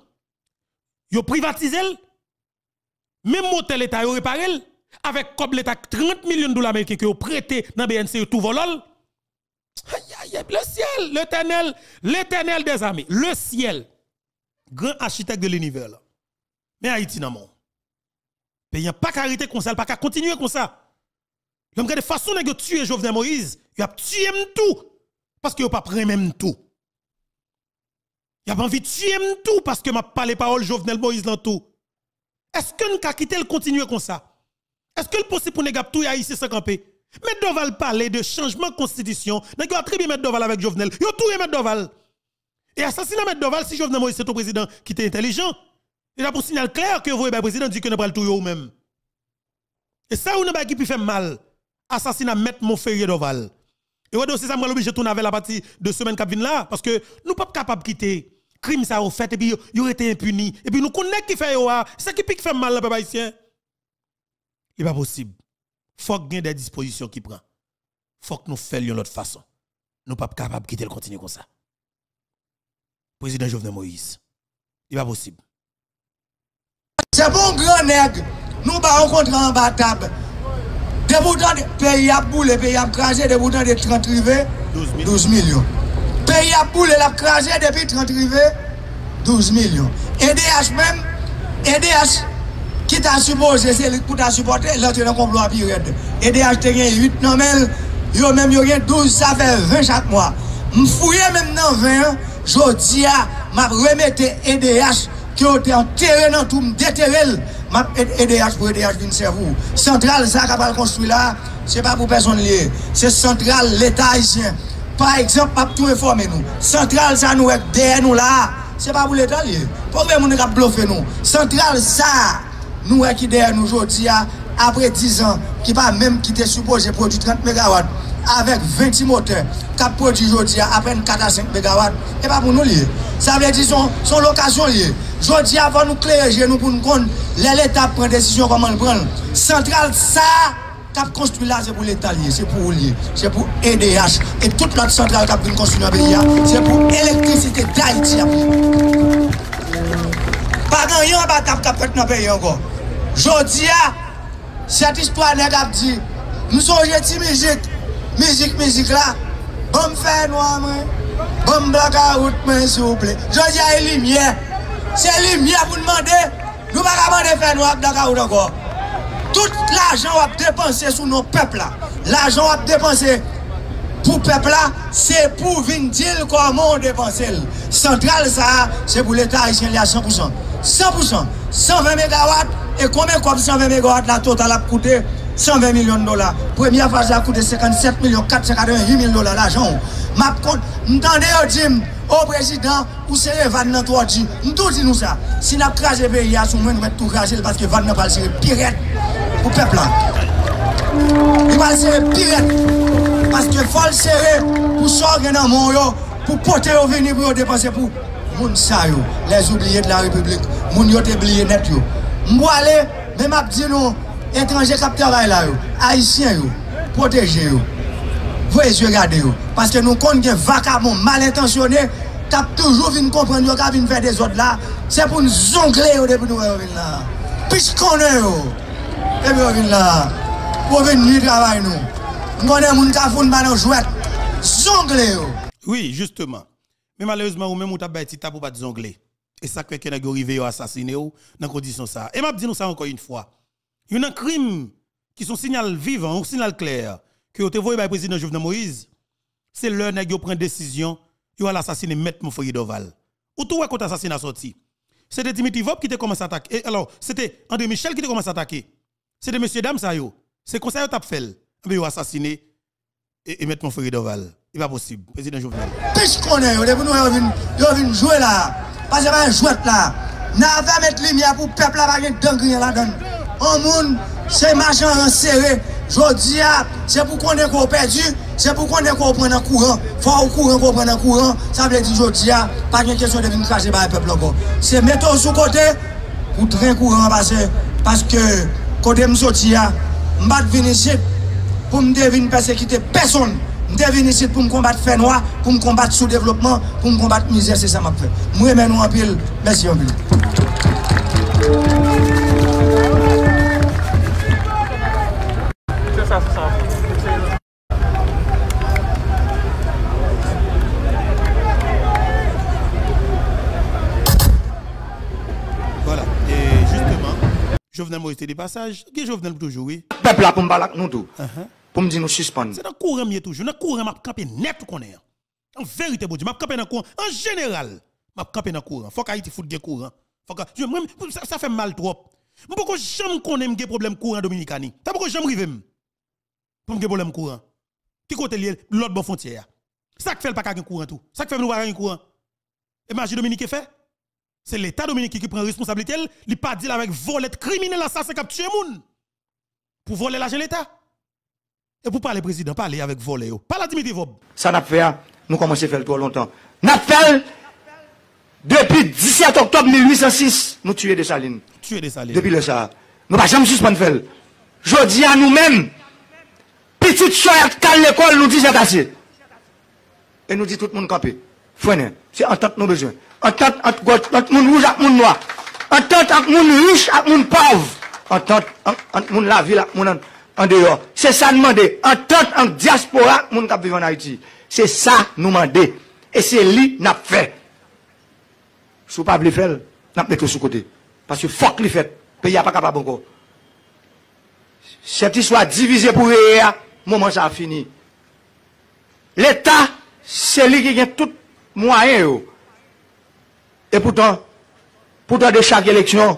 Yo privatisé. Même motel l'état yo réparé avec comme l'état 30 millions de dollars américains que yo prêté dans BNC tout volol. Le ciel, l'éternel, l'éternel des armées, le ciel. Grand architecte de l'univers. Mais Haïti nan mon. Pays pas carité comme ça, pas qu'à continuer comme ça. L'homme de façon de tuer Jovenel Moïse, il a tué tout parce qu'il n'a pas pris même tout. Il a envie de tuer tout parce que m'a pas les paroles Jovenel Moïse dans tout. Est-ce que nous avons quitté le continuer comme ça? Est-ce que le possible pour nous tout haïtien sans camper? Doval parler de changement de constitution, nous avons attribué Mettre Doval avec Jovenel. Yo tout Mettre Doval. Et assassiner Mettre Doval si Jovenel Moïse c'est ton président qui était intelligent. Il a pour signal clair que vous, le président, dit que nous pas le tout ou même. Et ça, on n'a qui peut faire mal. Assassinat Mettre mon ferrier Doval. Et ouais, aussi ça, moi, obligé de tourner avec la partie de semaine qui vient là. Parce que nous pas capables de quitter. Crime ça, au fait, et puis, il aurait été impuni. Et puis, nous connaissons qui fait, c'est qui pique fait mal, le peuple haïtien. Il n'est pas possible. Faut qu'il y ait des dispositions qui prend. Faut que nous fassions l'autre façon. Nous ne sommes pas capables de quitter le continent comme ça. Président Jovenel Moïse. Il n'est pas possible. Se bon gran neg, nou ba renkontre an batab. De boutan de peyi ap boule, peyi ap krasè, de boutan de 30 rive, 12 milyon. Peyi ap boule, ap krasè, depi 30 rive, 12 milyon. EDH men, EDH ki ta suppose, se pou ta supporte, lante nan komplo api red. EDH te gen 8 nomel, yo men yo gen 12, sa fe 20 chak mwa. M fouye men nan 20, jodi ya, map remete EDH ki yo te anterre nan tou mdeterrel map EDH pou EDH vin servou. Sentral sa kapal konstruy la, se pa pou person liye. Se sentral l'Etat isyen. Par eksemp, pap tou informe nou. Sentral sa nou ek deye nou la, se pa pou l'Etat liye. Pou mè moun ek ap blofe nou. Sentral sa nou ek ki deye nou jodi ya, apre 10 an, ki pa mèm ki te suppose produ 30 MW. avèk 20 moteur, kap prodji jodi a apren 4 a 5 megawatt, e pa pou nou liye. Sa vle di son, son lokasyon liye. Jodi avon nou klereje nou pou nou kon, lè l'Etat pren desisyon koman pren. Sentral sa, kap konstru la, se pou l'Etat liye, se pou ou liye, se pou EDH, et tout not sentral kap vin konstru nan beya, se pou elektrisite d'Haïti ap liye. Pagan yon ba tap kap pet nan beya anko. Jodi a, set istwa neg ap di, nou son jeti mejit, mizik mizik la, bom fè noa mwen, bom blaka out mwen souple. Jodi a yi limye, se limye pou nmande, nou baka mande fè noa blaka out anko. Tout l'ajan wap depanse sou nou pepla, l'ajan wap depanse pou pepla, se pou vin dil koman depanse l. Sentral sa, se pou l'Etat Haitien li a 100%. 100%, 120 MW, e kome kop 120 MW la total ap koute, 120 millions de dollars. Première phase a coûté 57 millions 488 000 dollars l'argent. Map compte, m'tendez yo Jim, au président, ou c'est Van nan toi dit. M'tou dit nous ça. Si n'a crasé pays, sous moi, nous mettre tout crasé parce que Van nan pas le pirate pour peuple là. Il va le pirate parce que faut le serrer pour sortir dans mon yo, pour porter au venir pour dépenser pour moun sa yo, les oubliés de la République, moun yo te oublié net yo. M'bo aller, même m'a dit nous étrangers qui travaillent là haïtiens yo. Voyez yeux regarder yo parce que nous connaissons vacabond mal intentionné qui toujours vinn comprendre qui vinn faire des autres là, c'est pour nous zongler depuis nous venir là. Puisqu'on est yo. Et puis on vient là pour venir travailler nous. Nous connaissons moun qui font pas jouet. Zongler. Oui, justement. Mais malheureusement, ou même ou t'as bâti ta pour pas zongler. Et ça que quelqu'un a arrivé à assassiner ou dans condition ça. Et m'a dit nous ça encore une fois. Il y a un crime qui sont signal vivant, un signal clair que vous avez par le président Jovenel Moïse. C'est l'heure nèg yo prend décision, yo va assassiner maître Mofoye Doval. Ou tout quand assassinat sorti. C'était Dimitri Vop qui t'a commencé à attaquer. Alors, c'était André Michel qui t'a commencé à attaquer. C'était monsieur dame ça yo. C'est comme ça t'a fait. Mais yo assassiné et, et mettre Mofoye Doval. Il pas possible, président Jovenel. Puisqu'on est, depuis nous, ils viennent jouer là. Parce que pas un jouet là. N'a pas mettre lumière pour le peuple là, pas de dingue an moun, se machan an sere, jodi a, se pou konen kon perdi, se pou konen kon pren an kouran, fwa ou kouran kon pren an kouran, sa vle di jodi a, pa gen kesyon de vin kache ba e pepl anko. Se meton sou kote, pou tren kouran pase, paske kote msoti a, mbat vini sit, pou mde vin persekite person, mde vini sit pou m kombat fè noa, pou m kombat sou devlopman, pou m kombat mizè, se sa m ap fè. Mwen men nou an pil, mèsi an pil. Jovenel Moïse était des passages. Qui Jovenel toujours, oui. Peuple là pour me avec nous tout. Pour me dire nous suspendre. C'est dans le courant, mieux toujours. Dans le courant, m'a campé net qu'on est. En vérité, bon Dieu, m'a campé dans le courant. En général, m'a campé dans le courant. Faut qu'Haïti foute bien courant. Faut que, je, moi, ça, fait mal trop. Mais pourquoi qu'on aime des problèmes courant dominicani? T'as pourquoi j'aime river? Pour me problème courant. Qui côté l'autre bon frontière? Ça qui fait le pas qu'un courant tout. Ça qui fait nous un courant. Et Magie Dominique fait? C'est l'État dominicain qui prend responsabilité. Il pas dit avec volet criminel assassin qui a tué moun. Pour voler l'argent de l'État. Et pour parler président, parler avec voler. Pas la Dimitri Vob. Ça n'a fait, nous commençons à faire trop longtemps. N'a fait depuis 17 octobre 1806, nous tuer des salines. Tuer des salines. Depuis le ça. Nous pas jamais suspendre faire. Je dis à nous-mêmes, petite choyette qu'à l'école nous dit c'est assez. Et nous dit tout le monde campé. Frère, c'est entente nos besoins. entente entre gauche, entre moun rouge ak moun noir, entente entre moun riche ak moun pauvre, entente entre moun la ville ak moun an, an dehors. C'est ça demander, entente entre diaspora ak moun kap vivre en Haïti. C'est ça nous demander et c'est lui n'a fait. Sou pas faire, n'a mettre sous côté parce que fuck li fait, pays a pas capable encore. Cette histoire divisée pour rien, moment ça a fini. L'État, c'est lui qui a tout moyen. Et pourtant, pourtant de chaque élection,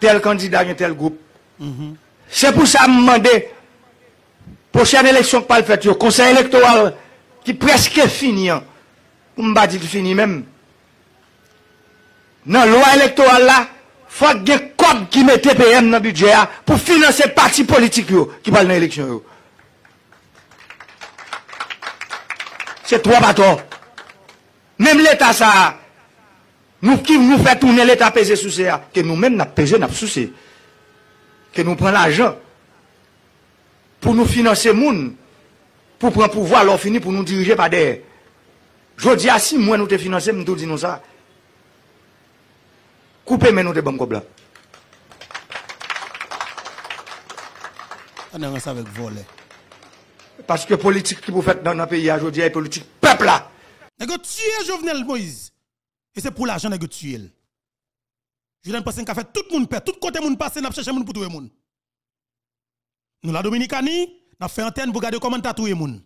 tel candidat, tel groupe. Mm -hmm. C'est pour ça que je demande, prochaine élection que le fait, le conseil électoral qui presque fini, pour ne pas dire fini même. Dans la loi électorale, là, faut qu'il y ait un code qui mette PM dans le budget pour financer les partis politiques qui parlent dans l'élection. C'est trois bâtons. Mem l'Etat sa, nou ki nou fè toune l'Etat peze sou se a, ke nou men nap peze nap sou se. Ke nou pren l'ajan, pou nou finanse moun, pou pren pouvoi lò fini pou nou dirije pa der. Jodi a si mwen nou te finanse, mwen tou di nou sa. Koupe men nou te bankob la. An an sa vek vole. Paske politik ki pou fèt nan an peyi a jodi a, politik pepl la. Nèg tuer Jovenel Moïse. Et c'est pour l'argent nèg. Je donne penser qu'a fait tout le monde perd, tout côté monde passer n'a chercher pour tuer monde. Nous la Dominicanie, n'a fait antenne pour regarder comment tatouer monde.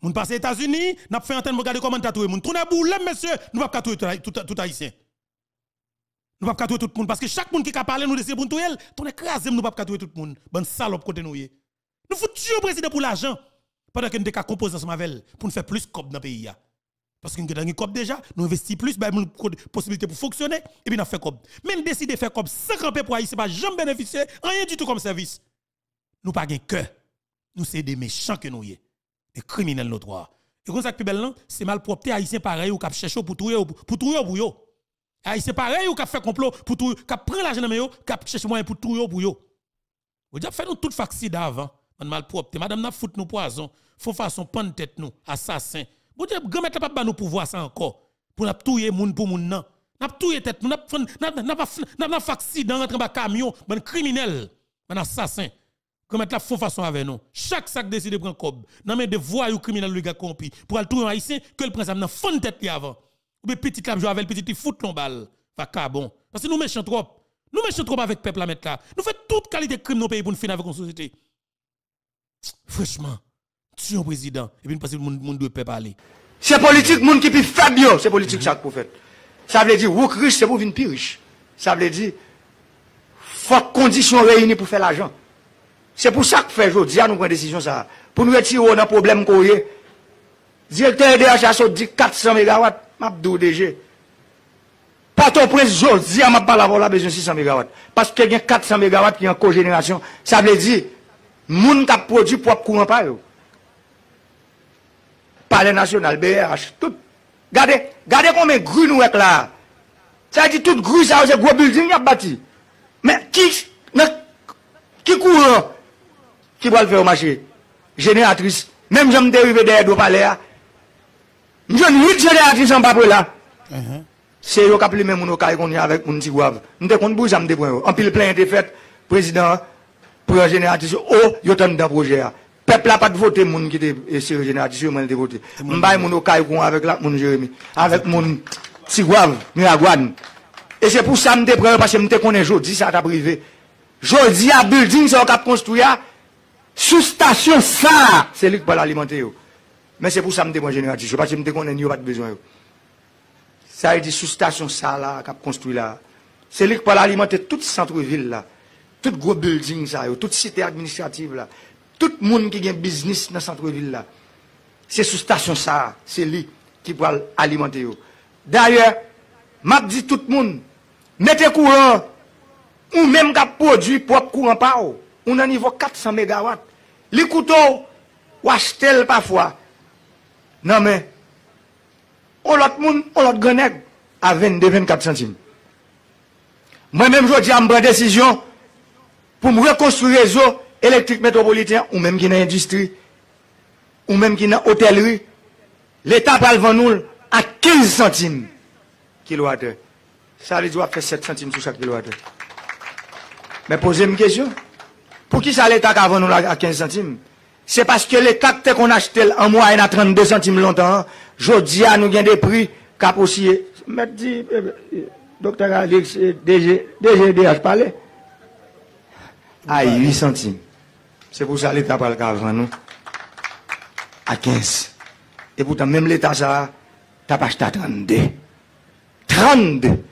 Moun passe États-Unis, n'a fait antenne pour regarder comment tatouer monde. Tournez boule monsieur, nous pas tatouer tout, tout, tout haïtien. Nous pas tout le monde parce que chaque monde qui a parlé nous de pour nous ton écraser nous pas tatouer tout le monde. Bonne salope côté nous. Nous tuer le président pour l'argent. Pendant que nous avons composé ensemble avec pour nous faire plus cop dans le pays. Parce que nous avons cop déjà, nous investissons plus, bah, nous avons possibilité pour fonctionner, et puis nous avons fait cop. Nous décidons de faire cop sans camper pour Haïtien, pas jamais bénéficier, rien du tout comme service. Nous pas de cœur. Nous sommes des méchants que nous sommes. Des criminels notoires. Et comme ça, plus c'est malpropre Haïtien pareil ou cap chercher pour tout pour tout pour yo. Haïtien pareil ou cap fait complot pour tout, cap prend l'argent dans yo, cap chercher moyen pour tout pour yo. Vous avez fait nous tout facsida avant. Man malpropre. Madame n'a fout nous poison. Faut façon pendre tête nous, assassin. Vous Dieu, grand mettre pas nous pouvoir ça encore. Pour n'a touyer moun pour moun nan. N'a touyer tête n'a n'a n'a n'a n'a accident rentre dans camion, man criminel, man assassin. Comme mettre la faux façon avec nous. Chaque sac décide de prendre cob. Non mais de voyous criminels le gars corrompu pour aller touyer haïtien que le prince a dans fond tête avant. Ou bien petit la jouer avec petit il fout non balle. Va bon. Parce que nous méchants trop. Nous méchants trop avec peuple là mettre là. Nous faisons toute qualité de crime dans le pays pour nous finir avec une société. Franchement, tuer un président et puis parce que monde monde doit pas parler. C'est politique monde qui plus fabio, c'est politique mm -hmm. ça qu'on fait. Ça veut dire ou riche c'est pour venir plus riche. Ça veut dire faut conditions réunies pour faire l'argent. C'est pour ça que fait aujourd'hui nous prend décision ça pour nous retirer dans problème qu'on Directeur DHA so dit 400 MW, m'a DG. Port-au-Prince, Josia, m'a pas la besoin 600 MW. Parce qu'il y a 400 MW qui est en cogénération. Ça veut dire, moun qui produit propre courant pas palais national, BRH, tout. Gardez, gardez combien de grues nous là. Ça dit toute grue, ça, c'est gros building a bâti. Mais qui, qui courant, qui va le faire au marché? Génératrice. Même j'aime dériver derrière le palais. Je ne huit génératrices en papier là. Uh-huh. C'est eux qui appellent même nos cailles qu'on y a avec mon tigouave. Nous te compte bouge, me débrouille. En pile plein de fait, président, pour un génératrice, oh, il y a un projet. peuple n'a pas de voter moun qui était sérieux général sûrement de voter m'baye moun au caillou avec la moun Jérémy avec moun Tigouave Miragouane et c'est pour ça m'te prêt parce que m'te connais jodi ça t'a privé. Jodi a building ça qu'a construit sous station ça c'est lui qui va l'alimenter mais c'est pour ça m'te prêt général parce que m'te connais n'y a pas de besoin ça dit sous station ça là qu'a construit là. C'est lui qui va l'alimenter toute centre ville là. Tout gros building ça tout cité administrative là. tout moun ki gen biznis nan santre vil la. Se sou stasyon sa, se li ki pou al alimante yo. Daye, map di tout moun, mette kouran, ou menm kap prodwi pou ap kouran pa ou, ou nan nivou 400 MW. Li koutou, wache tel pafwa. Nan men, ou lot moun, ou lot grenèk, a 22-24 centime. Mwen menm jodi a mwen desisyon, pou mwen rekonstruye zo, elektrik metropolityen, ou menm ki nan industri, ou menm ki nan hotelri, l'Etat pral vanoul a 15 centime kilowate. Sa li dwa fe 7 centime sou chak kilowate. Men pose m kesyon. Pou ki sa l'Etat ka vanoul a 15 centime? Se paske l'Etat te kon achete l an mwa en a 32 centime lontan, jodi a nou gen de pri kap osye. Met di, euh, euh, doktor Alex, euh, DGDH pale, a ah, 8 centime. C'est pour ça que l'État parle qu'avant nous. À 15. Et pourtant, même l'État, ça, t'as pas acheté à 32. 32.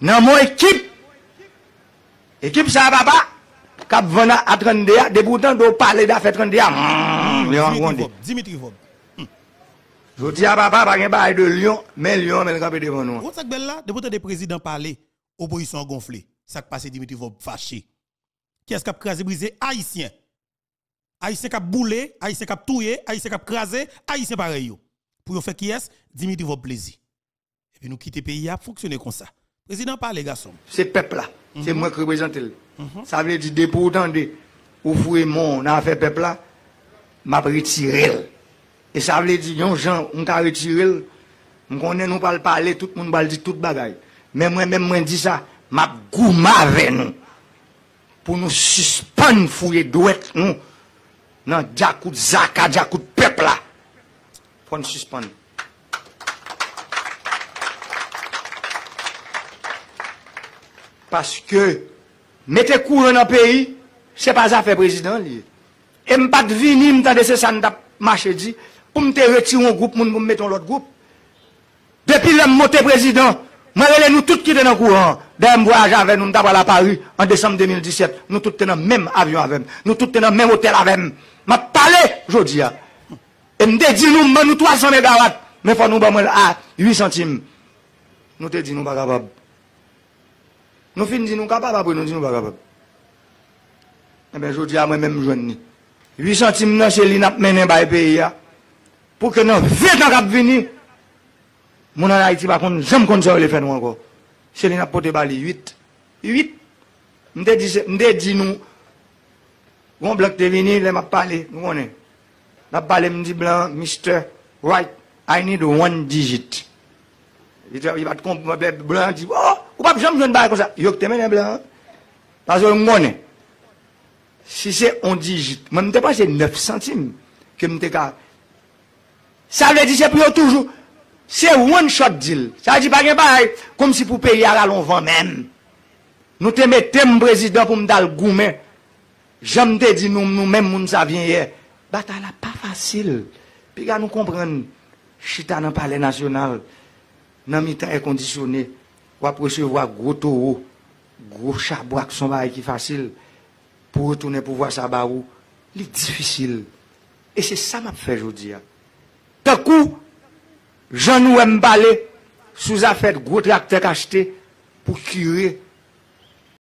Dans mon équipe, équipe ça va pas, cap vendre à 32, de pourtant, de parler d'affaires 32, hum, Dimitri Vob. Je dis à papa, pas un de Lyon, mais Lyon, mais le camp devant nous. Vous savez là, de des présidents parler, opposition gonflée. Ça qui passe Dimitri Vob fâché. Qui est-ce qui a crasé, brisé? Haïtien. Haïtien qui a boulé, Haïtien qui a touillé, Haïtien qui a crasé, Haïtien pareil. Pour faire qui est Dimitri Vob plaisir. Et puis nous quitter le pays, a fonctionné comme ça. Président parle, les garçons. C'est peuple là. C'est moi qui représente. Ça veut dire, dépôt de ou fouet mon affaire peuple là, m'a retiré. Et ça veut dire, yon gens, on t'a retiré. On connaît, nous parle parler, tout le monde parle dire tout bagaille. Mais moi, même moi, dis ça, m'a gouma avec nous. pou nou suspèn fouye dwek nou nan diakout zaka, diakout pepla. Pou nou suspèn. Paske, mette kou yon an peyi, se pa zafè prezident li. E mpat vini mtande se san da mache di, pou mte reti yon goup moun pou mmeton lot goup. Depi lèm mote prezident, mwen lè nou tout ki den an kouran. Dem voyage avec nous, nous avons à Paris en décembre 2017. Nous tous dans le même avion avec nous. tous dans le même hôtel avec nous. Je parlé aujourd'hui. Et je dis nous, nous 300 mégawatts. Mais pour nous, bon, à 8 centimes. Nous te disons nous pas capables. Nous finissons nous capables, après nous disons nous pas capables. Eh bien, je dis à moi-même, jeune. 8 centimes, non, c'est l'inap mené par le pays. Pour que nous, 20 ans qu'à venir, mon en Haïti, par contre, j'aime qu'on le fait nous encore. Chéline a porté bali 8. 8. M'de dit, m'de dit nous, on bloc de vini, les m'a parlé, nous on est. M'a parlé, m'dit blanc, Mr. White, I need one digit. Il va te comprendre, blanc, dit, oh, ou pas jamais une balle comme ça. Yo que t'aimes blanc. Parce que on est. Si c'est on digit, moi m'te pensé 9 centimes que m'te ka. Ça veut dire c'est pour toujours. Se one shot deal. Sa di bagen bay, kom si pou peyi a ralon van men. Nou te metem prezident pou mdal goumen. Jam te di nou, nou men moun sa vyen ye. Bata la pa fasil. Pi ga nou kompren. Chita nan pale nasyonal. Nan mi tan e kondisyonè. Wap resevwa gro to ou. Gro chabwak son bay ki fasil. Pou retounen pou vwa sa ba ou. Li difisil. E se sa map fe jodi ya. Takou. Jean-Nouem Balé, sous affaire gros tracteur acheté pour curer